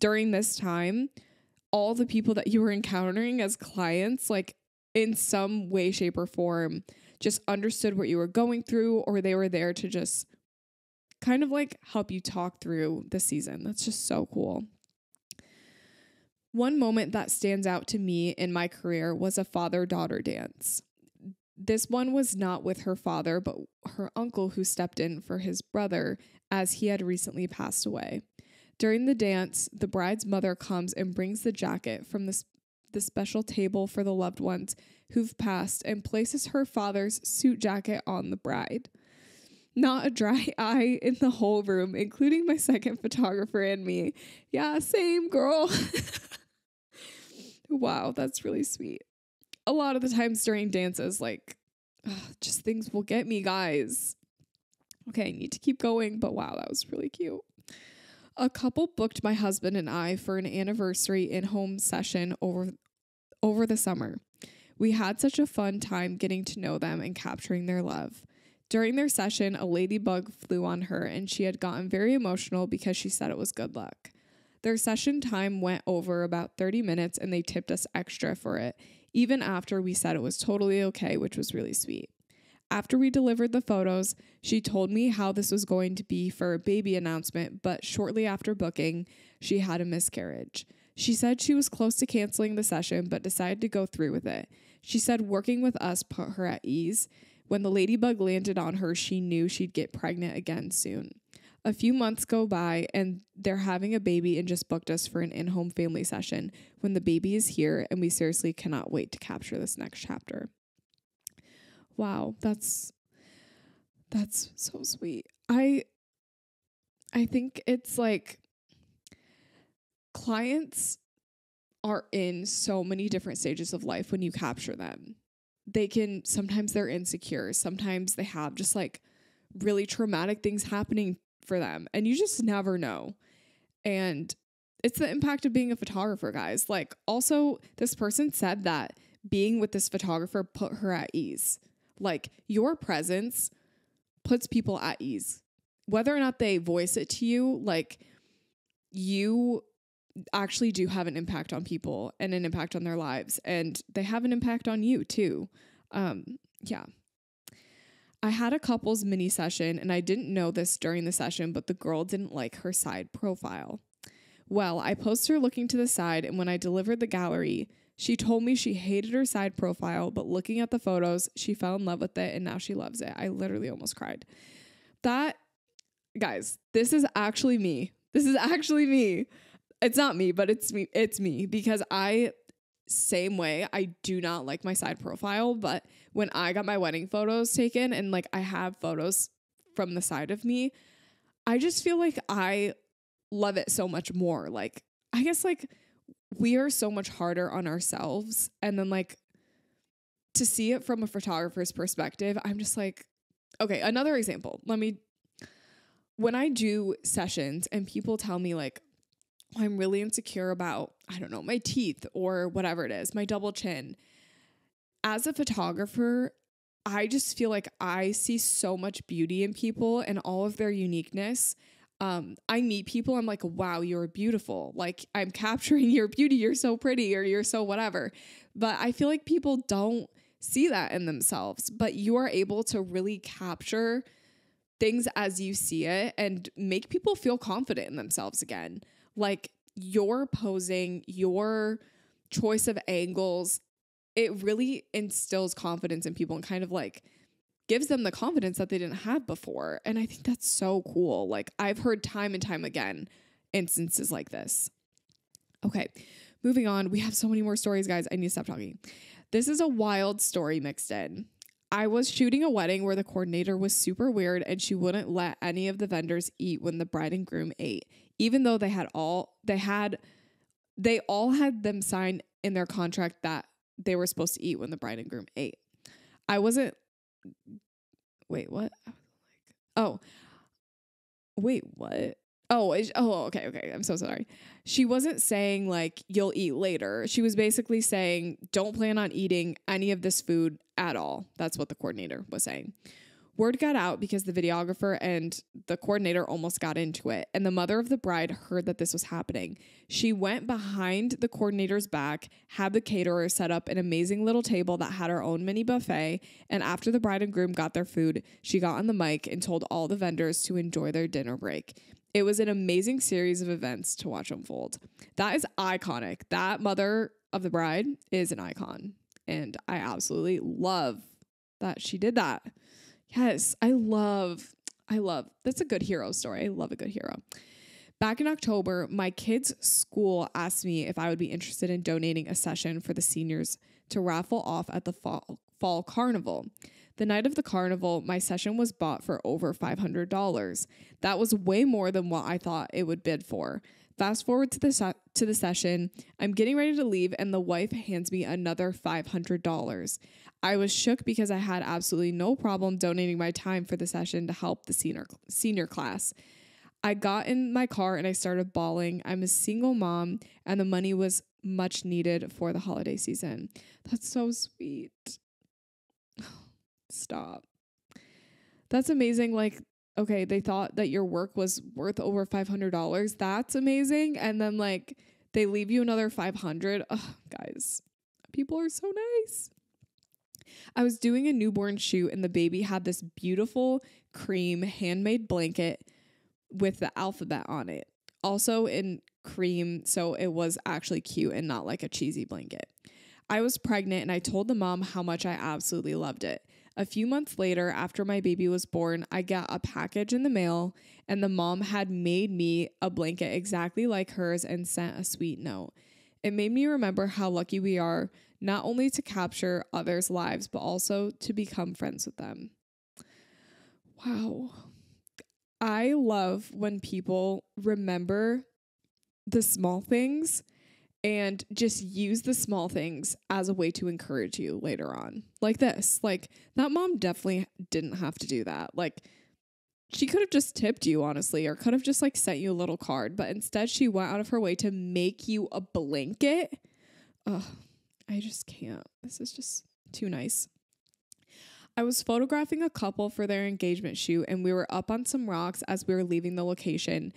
during this time, all the people that you were encountering as clients, like in some way, shape, or form, just understood what you were going through, or they were there to just kind of like help you talk through the season. That's just so cool. One moment that stands out to me in my career was a father daughter dance. This one was not with her father, but her uncle who stepped in for his brother as he had recently passed away. During the dance, the bride's mother comes and brings the jacket from the, the special table for the loved ones who've passed and places her father's suit jacket on the bride. Not a dry eye in the whole room, including my second photographer and me. Yeah, same girl. Wow, that's really sweet. A lot of the times during dances, like, ugh, just things will get me, guys. Okay, I need to keep going, but wow, that was really cute. A couple booked my husband and I for an anniversary in-home session over over the summer. We had such a fun time getting to know them and capturing their love. During their session, a ladybug flew on her and she had gotten very emotional because she said it was good luck. Their session time went over about 30 minutes and they tipped us extra for it, even after we said it was totally okay, which was really sweet. After we delivered the photos, she told me how this was going to be for a baby announcement, but shortly after booking, she had a miscarriage. She said she was close to canceling the session, but decided to go through with it. She said working with us put her at ease. When the ladybug landed on her, she knew she'd get pregnant again soon. A few months go by and they're having a baby and just booked us for an in home family session when the baby is here and we seriously cannot wait to capture this next chapter. Wow, that's that's so sweet. I I think it's like clients are in so many different stages of life when you capture them. They can sometimes they're insecure, sometimes they have just like really traumatic things happening for them and you just never know. And it's the impact of being a photographer, guys. Like, also, this person said that being with this photographer put her at ease. Like, your presence puts people at ease. Whether or not they voice it to you, like, you actually do have an impact on people and an impact on their lives, and they have an impact on you too. Um, yeah, I had a couples mini session and I didn't know this during the session, but the girl didn't like her side profile. Well, I posted her looking to the side, and when I delivered the gallery, she told me she hated her side profile, but looking at the photos, she fell in love with it and now she loves it. I literally almost cried. That, guys, this is actually me. This is actually me. it's not me, but it's me. It's me because I same way. I do not like my side profile, but when I got my wedding photos taken and like I have photos from the side of me, I just feel like I love it so much more. Like I guess like we are so much harder on ourselves and then like to see it from a photographer's perspective, I'm just like okay, another example. Let me when I do sessions and people tell me like I'm really insecure about, I don't know, my teeth or whatever it is, my double chin. As a photographer, I just feel like I see so much beauty in people and all of their uniqueness. Um, I meet people, I'm like, wow, you're beautiful. Like, I'm capturing your beauty. You're so pretty or you're so whatever. But I feel like people don't see that in themselves, but you are able to really capture things as you see it and make people feel confident in themselves again like your posing, your choice of angles, it really instills confidence in people and kind of like gives them the confidence that they didn't have before. And I think that's so cool. Like I've heard time and time again instances like this. Okay, moving on. We have so many more stories, guys. I need to stop talking. This is a wild story mixed in. I was shooting a wedding where the coordinator was super weird and she wouldn't let any of the vendors eat when the bride and groom ate, even though they had all they had they all had them sign in their contract that they were supposed to eat when the bride and groom ate. I wasn't wait, what? I was like, oh. Wait, what? Oh, oh, okay, okay. I'm so sorry. She wasn't saying like you'll eat later. She was basically saying don't plan on eating any of this food at all. That's what the coordinator was saying. Word got out because the videographer and the coordinator almost got into it, and the mother of the bride heard that this was happening. She went behind the coordinator's back, had the caterer set up an amazing little table that had her own mini buffet, and after the bride and groom got their food, she got on the mic and told all the vendors to enjoy their dinner break. It was an amazing series of events to watch unfold. That is iconic. That mother of the bride is an icon. And I absolutely love that she did that. Yes, I love, I love, that's a good hero story. I love a good hero. Back in October, my kids' school asked me if I would be interested in donating a session for the seniors to raffle off at the fall, fall carnival. The night of the carnival, my session was bought for over $500. That was way more than what I thought it would bid for. Fast forward to the se- to the session, I'm getting ready to leave and the wife hands me another $500. I was shook because I had absolutely no problem donating my time for the session to help the senior senior class. I got in my car and I started bawling. I'm a single mom and the money was much needed for the holiday season. That's so sweet. Stop. That's amazing. Like, okay, they thought that your work was worth over $500. That's amazing. And then, like, they leave you another 500. Ugh, guys, people are so nice. I was doing a newborn shoot, and the baby had this beautiful cream handmade blanket with the alphabet on it. Also in cream, so it was actually cute and not like a cheesy blanket. I was pregnant and I told the mom how much I absolutely loved it. A few months later, after my baby was born, I got a package in the mail, and the mom had made me a blanket exactly like hers and sent a sweet note. It made me remember how lucky we are not only to capture others' lives, but also to become friends with them. Wow. I love when people remember the small things and just use the small things as a way to encourage you later on. Like this. Like that mom definitely didn't have to do that. Like she could have just tipped you honestly or could have just like sent you a little card, but instead she went out of her way to make you a blanket. Ugh, I just can't. This is just too nice. I was photographing a couple for their engagement shoot and we were up on some rocks as we were leaving the location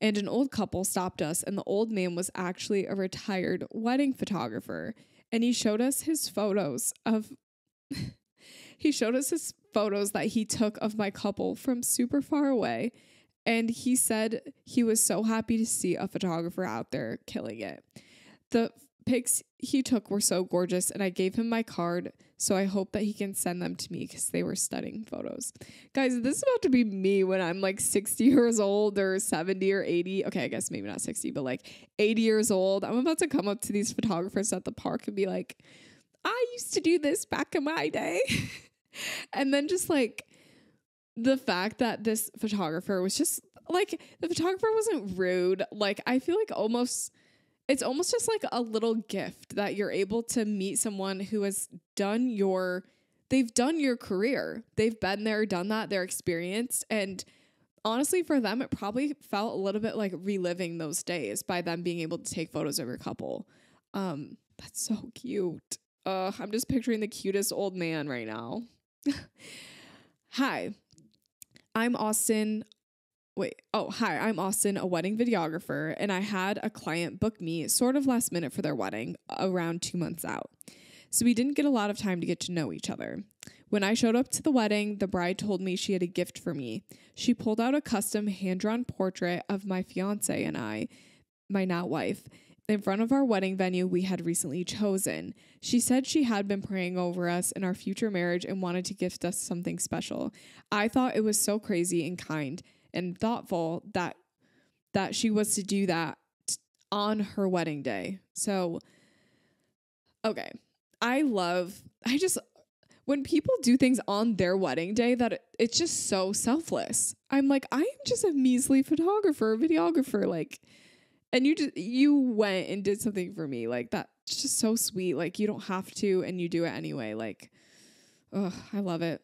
and an old couple stopped us, and the old man was actually a retired wedding photographer. And he showed us his photos of. he showed us his photos that he took of my couple from super far away. And he said he was so happy to see a photographer out there killing it. The pics he took were so gorgeous, and I gave him my card So I hope that he can send them to me because they were stunning photos. Guys, this is about to be me when I'm like 60 years old or 70 or 80. Okay, I guess maybe not 60, but like 80 years old. I'm about to come up to these photographers at the park and be like, I used to do this back in my day. and then just like the fact that this photographer was just like, the photographer wasn't rude. Like, I feel like almost it's almost just like a little gift that you're able to meet someone who has done your they've done your career. They've been there, done that, they're experienced and honestly for them it probably felt a little bit like reliving those days by them being able to take photos of your couple. Um that's so cute. Uh I'm just picturing the cutest old man right now. Hi. I'm Austin wait, oh, hi, I'm Austin, a wedding videographer, and I had a client book me sort of last minute for their wedding around two months out. So we didn't get a lot of time to get to know each other. When I showed up to the wedding, the bride told me she had a gift for me. She pulled out a custom hand drawn portrait of my fiance and I, my now wife, in front of our wedding venue we had recently chosen. She said she had been praying over us and our future marriage and wanted to gift us something special. I thought it was so crazy and kind and thoughtful that that she was to do that on her wedding day. So okay. I love I just when people do things on their wedding day that it, it's just so selfless. I'm like I am just a measly photographer, videographer like and you just you went and did something for me like that's just so sweet like you don't have to and you do it anyway like i love it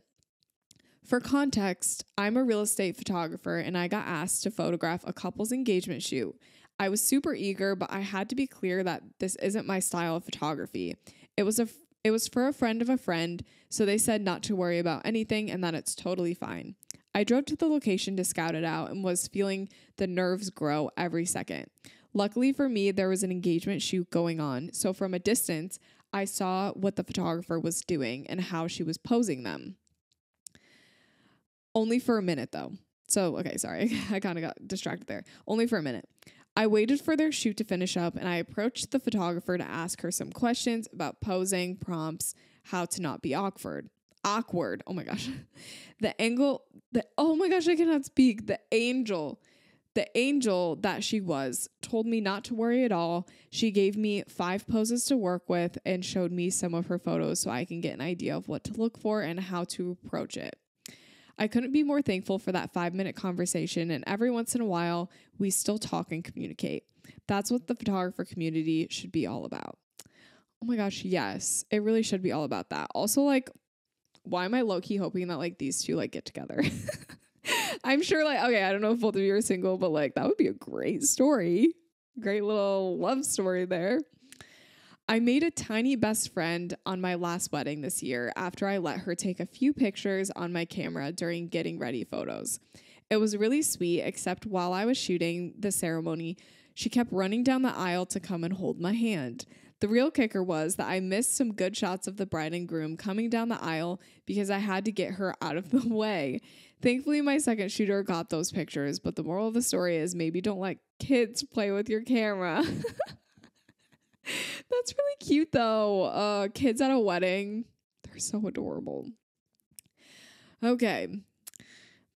for context, I'm a real estate photographer and I got asked to photograph a couple's engagement shoot. I was super eager, but I had to be clear that this isn't my style of photography. It was a it was for a friend of a friend, so they said not to worry about anything and that it's totally fine. I drove to the location to scout it out and was feeling the nerves grow every second. Luckily for me, there was an engagement shoot going on, so from a distance, I saw what the photographer was doing and how she was posing them. Only for a minute though. So, okay, sorry. I kind of got distracted there. Only for a minute. I waited for their shoot to finish up and I approached the photographer to ask her some questions about posing, prompts, how to not be awkward. Awkward. Oh my gosh. The angle, the oh my gosh, I cannot speak. The angel, the angel that she was told me not to worry at all. She gave me five poses to work with and showed me some of her photos so I can get an idea of what to look for and how to approach it. I couldn't be more thankful for that five minute conversation, and every once in a while, we still talk and communicate. That's what the photographer community should be all about. Oh my gosh, yes, it really should be all about that. Also, like, why am I low key hoping that like these two like get together? I'm sure, like, okay, I don't know if both of you are single, but like, that would be a great story. Great little love story there. I made a tiny best friend on my last wedding this year after I let her take a few pictures on my camera during getting ready photos. It was really sweet, except while I was shooting the ceremony, she kept running down the aisle to come and hold my hand. The real kicker was that I missed some good shots of the bride and groom coming down the aisle because I had to get her out of the way. Thankfully, my second shooter got those pictures, but the moral of the story is maybe don't let kids play with your camera. That's really cute though. Uh kids at a wedding. They're so adorable. Okay.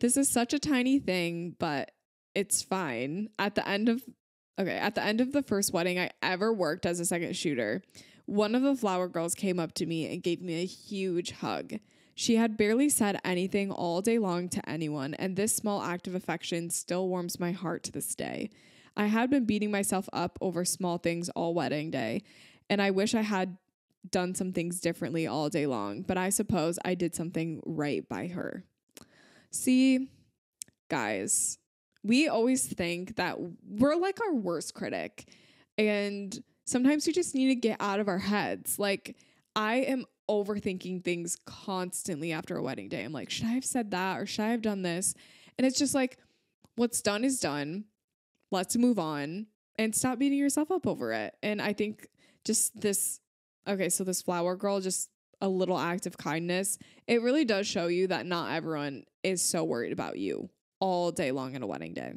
This is such a tiny thing, but it's fine. At the end of okay, at the end of the first wedding I ever worked as a second shooter, one of the flower girls came up to me and gave me a huge hug. She had barely said anything all day long to anyone, and this small act of affection still warms my heart to this day. I had been beating myself up over small things all wedding day, and I wish I had done some things differently all day long, but I suppose I did something right by her. See, guys, we always think that we're like our worst critic, and sometimes we just need to get out of our heads. Like, I am overthinking things constantly after a wedding day. I'm like, should I have said that or should I have done this? And it's just like, what's done is done let's move on and stop beating yourself up over it. And I think just this, okay, so this flower girl, just a little act of kindness, it really does show you that not everyone is so worried about you all day long in a wedding day.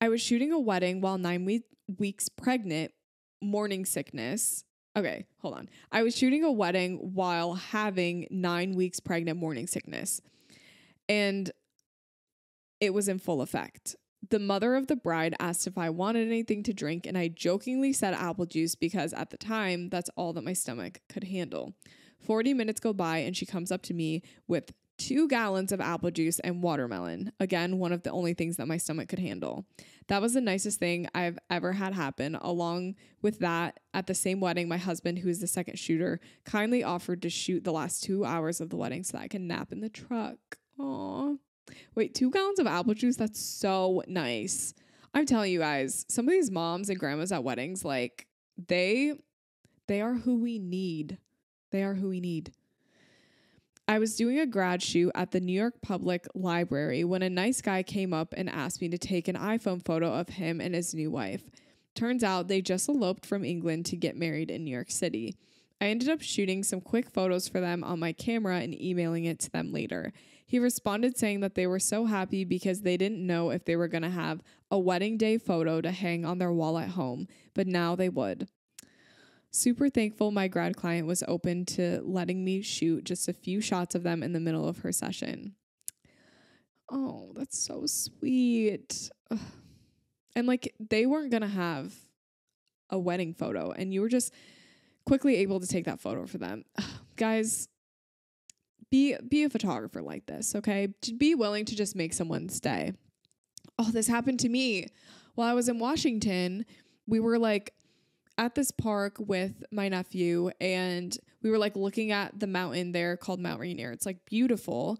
I was shooting a wedding while nine we- weeks pregnant, morning sickness. Okay, hold on. I was shooting a wedding while having nine weeks pregnant morning sickness, and it was in full effect. The mother of the bride asked if I wanted anything to drink, and I jokingly said apple juice because at the time, that's all that my stomach could handle. 40 minutes go by, and she comes up to me with two gallons of apple juice and watermelon. Again, one of the only things that my stomach could handle. That was the nicest thing I've ever had happen. Along with that, at the same wedding, my husband, who is the second shooter, kindly offered to shoot the last two hours of the wedding so that I can nap in the truck. Aww. Wait, two gallons of apple juice? That's so nice. I'm telling you guys, some of these moms and grandmas at weddings, like they they are who we need. They are who we need. I was doing a grad shoot at the New York Public Library when a nice guy came up and asked me to take an iPhone photo of him and his new wife. Turns out they just eloped from England to get married in New York City. I ended up shooting some quick photos for them on my camera and emailing it to them later. He responded saying that they were so happy because they didn't know if they were going to have a wedding day photo to hang on their wall at home, but now they would. Super thankful my grad client was open to letting me shoot just a few shots of them in the middle of her session. Oh, that's so sweet. Ugh. And like they weren't going to have a wedding photo and you were just quickly able to take that photo for them. Ugh, guys, be be a photographer like this, okay? To be willing to just make someone stay. Oh, this happened to me while I was in Washington. We were like at this park with my nephew and we were like looking at the mountain there called Mount Rainier. It's like beautiful.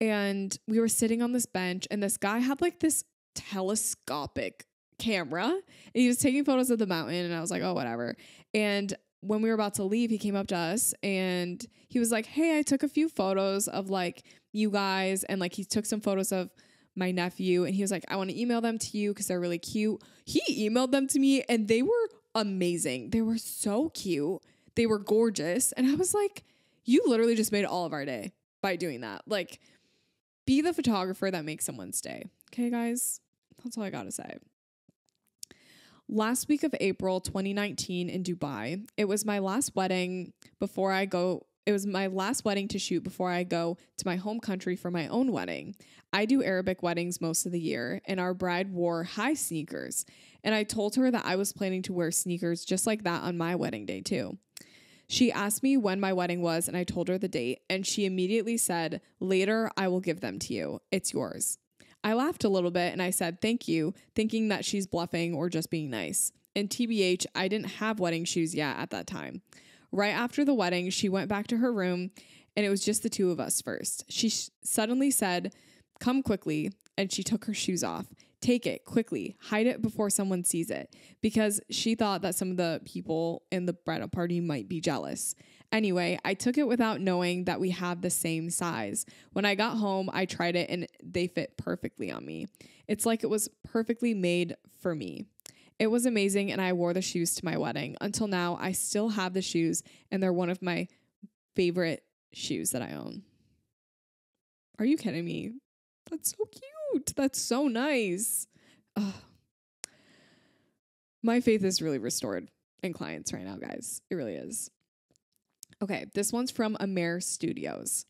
And we were sitting on this bench and this guy had like this telescopic camera and he was taking photos of the mountain and I was like, "Oh, whatever." And when we were about to leave, he came up to us and he was like, "Hey, I took a few photos of like you guys and like he took some photos of my nephew and he was like, I want to email them to you because they're really cute. He emailed them to me and they were amazing. They were so cute. They were gorgeous. And I was like, you literally just made all of our day by doing that. Like, be the photographer that makes someone's day. Okay, guys? That's all I got to say. Last week of April 2019 in Dubai, it was my last wedding before I go. It was my last wedding to shoot before I go to my home country for my own wedding. I do Arabic weddings most of the year, and our bride wore high sneakers. And I told her that I was planning to wear sneakers just like that on my wedding day, too. She asked me when my wedding was, and I told her the date, and she immediately said, Later, I will give them to you. It's yours. I laughed a little bit and I said, Thank you, thinking that she's bluffing or just being nice. And TBH, I didn't have wedding shoes yet at that time. Right after the wedding, she went back to her room and it was just the two of us first. She sh- suddenly said, Come quickly. And she took her shoes off. Take it quickly, hide it before someone sees it, because she thought that some of the people in the bridal party might be jealous. Anyway, I took it without knowing that we have the same size. When I got home, I tried it and they fit perfectly on me. It's like it was perfectly made for me. It was amazing, and I wore the shoes to my wedding. Until now, I still have the shoes, and they're one of my favorite shoes that I own. Are you kidding me? That's so cute. That's so nice. Ugh. My faith is really restored in clients right now, guys. It really is. Okay, this one's from Amer Studios.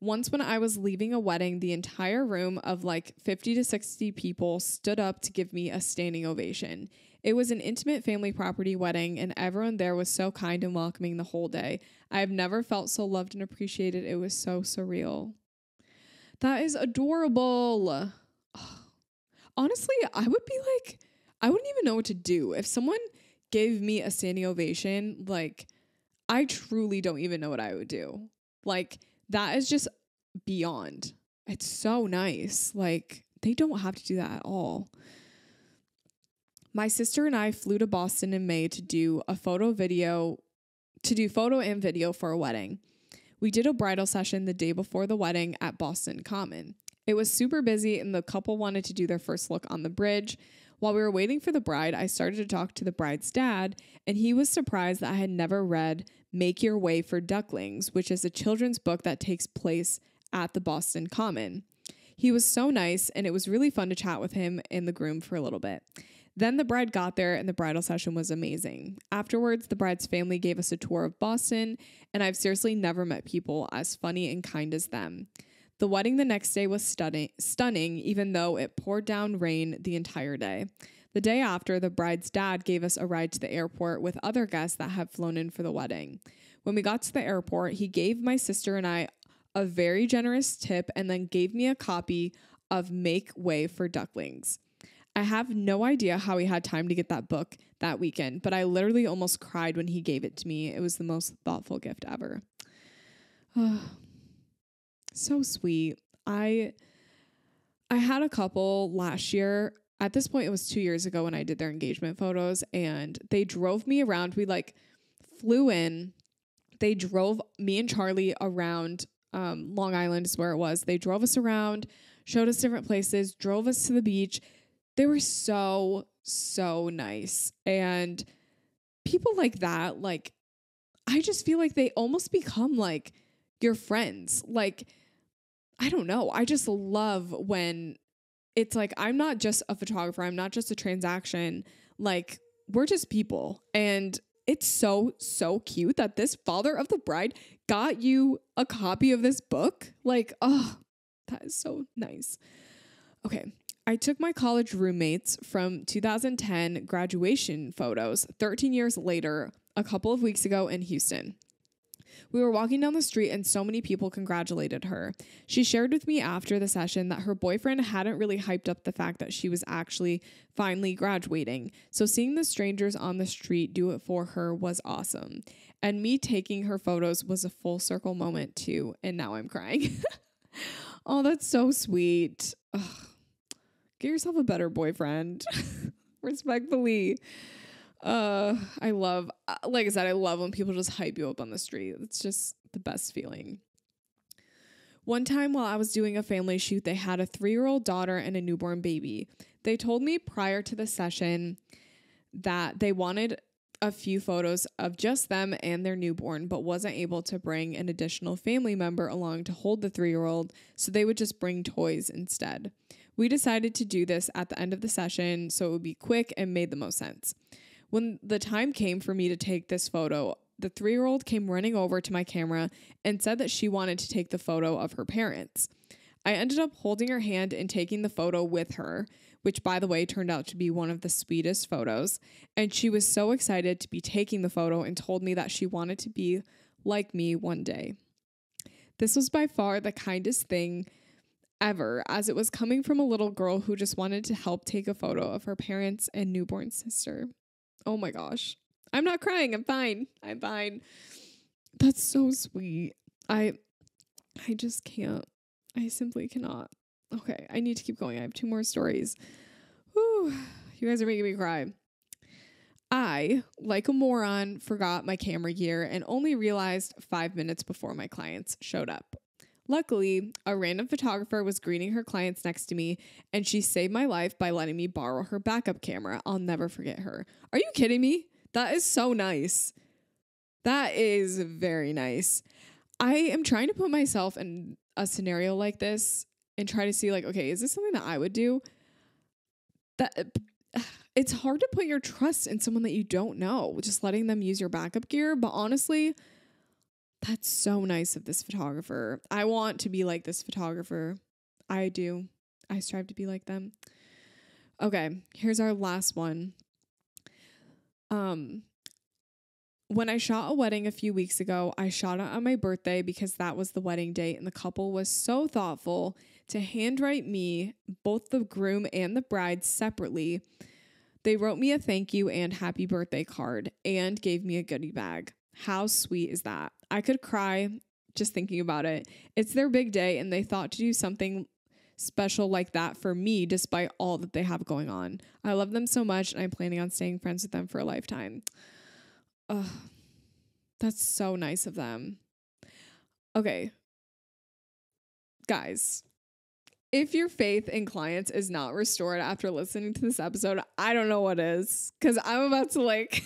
Once, when I was leaving a wedding, the entire room of like 50 to 60 people stood up to give me a standing ovation. It was an intimate family property wedding, and everyone there was so kind and welcoming the whole day. I have never felt so loved and appreciated. It was so surreal. That is adorable. Honestly, I would be like, I wouldn't even know what to do. If someone gave me a standing ovation, like, I truly don't even know what I would do. Like, that is just beyond. It's so nice. Like, they don't have to do that at all. My sister and I flew to Boston in May to do a photo video, to do photo and video for a wedding. We did a bridal session the day before the wedding at Boston Common. It was super busy, and the couple wanted to do their first look on the bridge. While we were waiting for the bride, I started to talk to the bride's dad, and he was surprised that I had never read Make Your Way for Ducklings, which is a children's book that takes place at the Boston Common. He was so nice, and it was really fun to chat with him and the groom for a little bit. Then the bride got there and the bridal session was amazing. Afterwards, the bride's family gave us a tour of Boston, and I've seriously never met people as funny and kind as them. The wedding the next day was stunning, stunning even though it poured down rain the entire day. The day after, the bride's dad gave us a ride to the airport with other guests that had flown in for the wedding. When we got to the airport, he gave my sister and I a very generous tip and then gave me a copy of Make Way for Ducklings. I have no idea how he had time to get that book that weekend, but I literally almost cried when he gave it to me. It was the most thoughtful gift ever. so sweet. I I had a couple last year. At this point it was 2 years ago when I did their engagement photos and they drove me around. We like flew in. They drove me and Charlie around um, Long Island is where it was. They drove us around, showed us different places, drove us to the beach they were so, so nice. And people like that, like, I just feel like they almost become like your friends. Like, I don't know. I just love when it's like, I'm not just a photographer, I'm not just a transaction. Like, we're just people. And it's so, so cute that this father of the bride got you a copy of this book. Like, oh, that is so nice. Okay, I took my college roommates from 2010 graduation photos 13 years later, a couple of weeks ago in Houston. We were walking down the street and so many people congratulated her. She shared with me after the session that her boyfriend hadn't really hyped up the fact that she was actually finally graduating. So seeing the strangers on the street do it for her was awesome. And me taking her photos was a full circle moment too. And now I'm crying. oh, that's so sweet. Ugh. Get yourself a better boyfriend. Respectfully. Uh, I love, uh, like I said, I love when people just hype you up on the street. It's just the best feeling. One time while I was doing a family shoot, they had a three year old daughter and a newborn baby. They told me prior to the session that they wanted a few photos of just them and their newborn, but wasn't able to bring an additional family member along to hold the three year old, so they would just bring toys instead. We decided to do this at the end of the session so it would be quick and made the most sense. When the time came for me to take this photo, the three year old came running over to my camera and said that she wanted to take the photo of her parents. I ended up holding her hand and taking the photo with her, which, by the way, turned out to be one of the sweetest photos. And she was so excited to be taking the photo and told me that she wanted to be like me one day. This was by far the kindest thing ever, as it was coming from a little girl who just wanted to help take a photo of her parents and newborn sister. Oh my gosh. I'm not crying. I'm fine. I'm fine. That's so sweet. I I just can't. I simply cannot. Okay, I need to keep going. I have two more stories. Whew. You guys are making me cry. I, like a moron, forgot my camera gear and only realized five minutes before my clients showed up. Luckily, a random photographer was greeting her clients next to me, and she saved my life by letting me borrow her backup camera. I'll never forget her. Are you kidding me? That is so nice. That is very nice. I am trying to put myself in a scenario like this and try to see, like, okay, is this something that I would do? That it's hard to put your trust in someone that you don't know, just letting them use your backup gear. But honestly, that's so nice of this photographer. I want to be like this photographer. I do. I strive to be like them. Okay, here's our last one. Um when I shot a wedding a few weeks ago, I shot it on my birthday because that was the wedding date and the couple was so thoughtful to handwrite me both the groom and the bride separately. They wrote me a thank you and happy birthday card and gave me a goodie bag. How sweet is that? I could cry just thinking about it. It's their big day, and they thought to do something special like that for me despite all that they have going on. I love them so much, and I'm planning on staying friends with them for a lifetime. Ugh, that's so nice of them. Okay. Guys, if your faith in clients is not restored after listening to this episode, I don't know what is. Because I'm about to like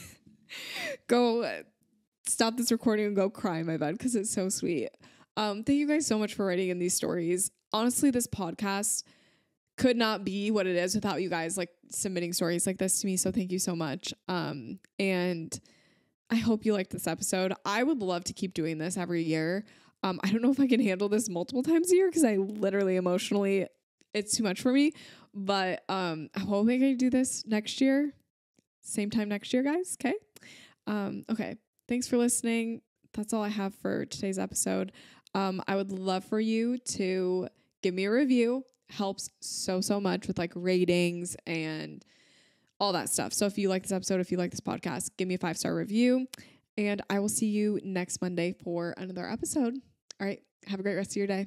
go stop this recording and go cry in my bed because it's so sweet. Um, thank you guys so much for writing in these stories. Honestly, this podcast could not be what it is without you guys like submitting stories like this to me. So thank you so much. Um, and I hope you liked this episode. I would love to keep doing this every year. Um, I don't know if I can handle this multiple times a year because I literally emotionally, it's too much for me. But um, I hope I can do this next year, same time next year, guys. Okay. Um, okay. Thanks for listening. That's all I have for today's episode. Um, I would love for you to give me a review. Helps so, so much with like ratings and all that stuff. So if you like this episode, if you like this podcast, give me a five star review. And I will see you next Monday for another episode. All right. Have a great rest of your day.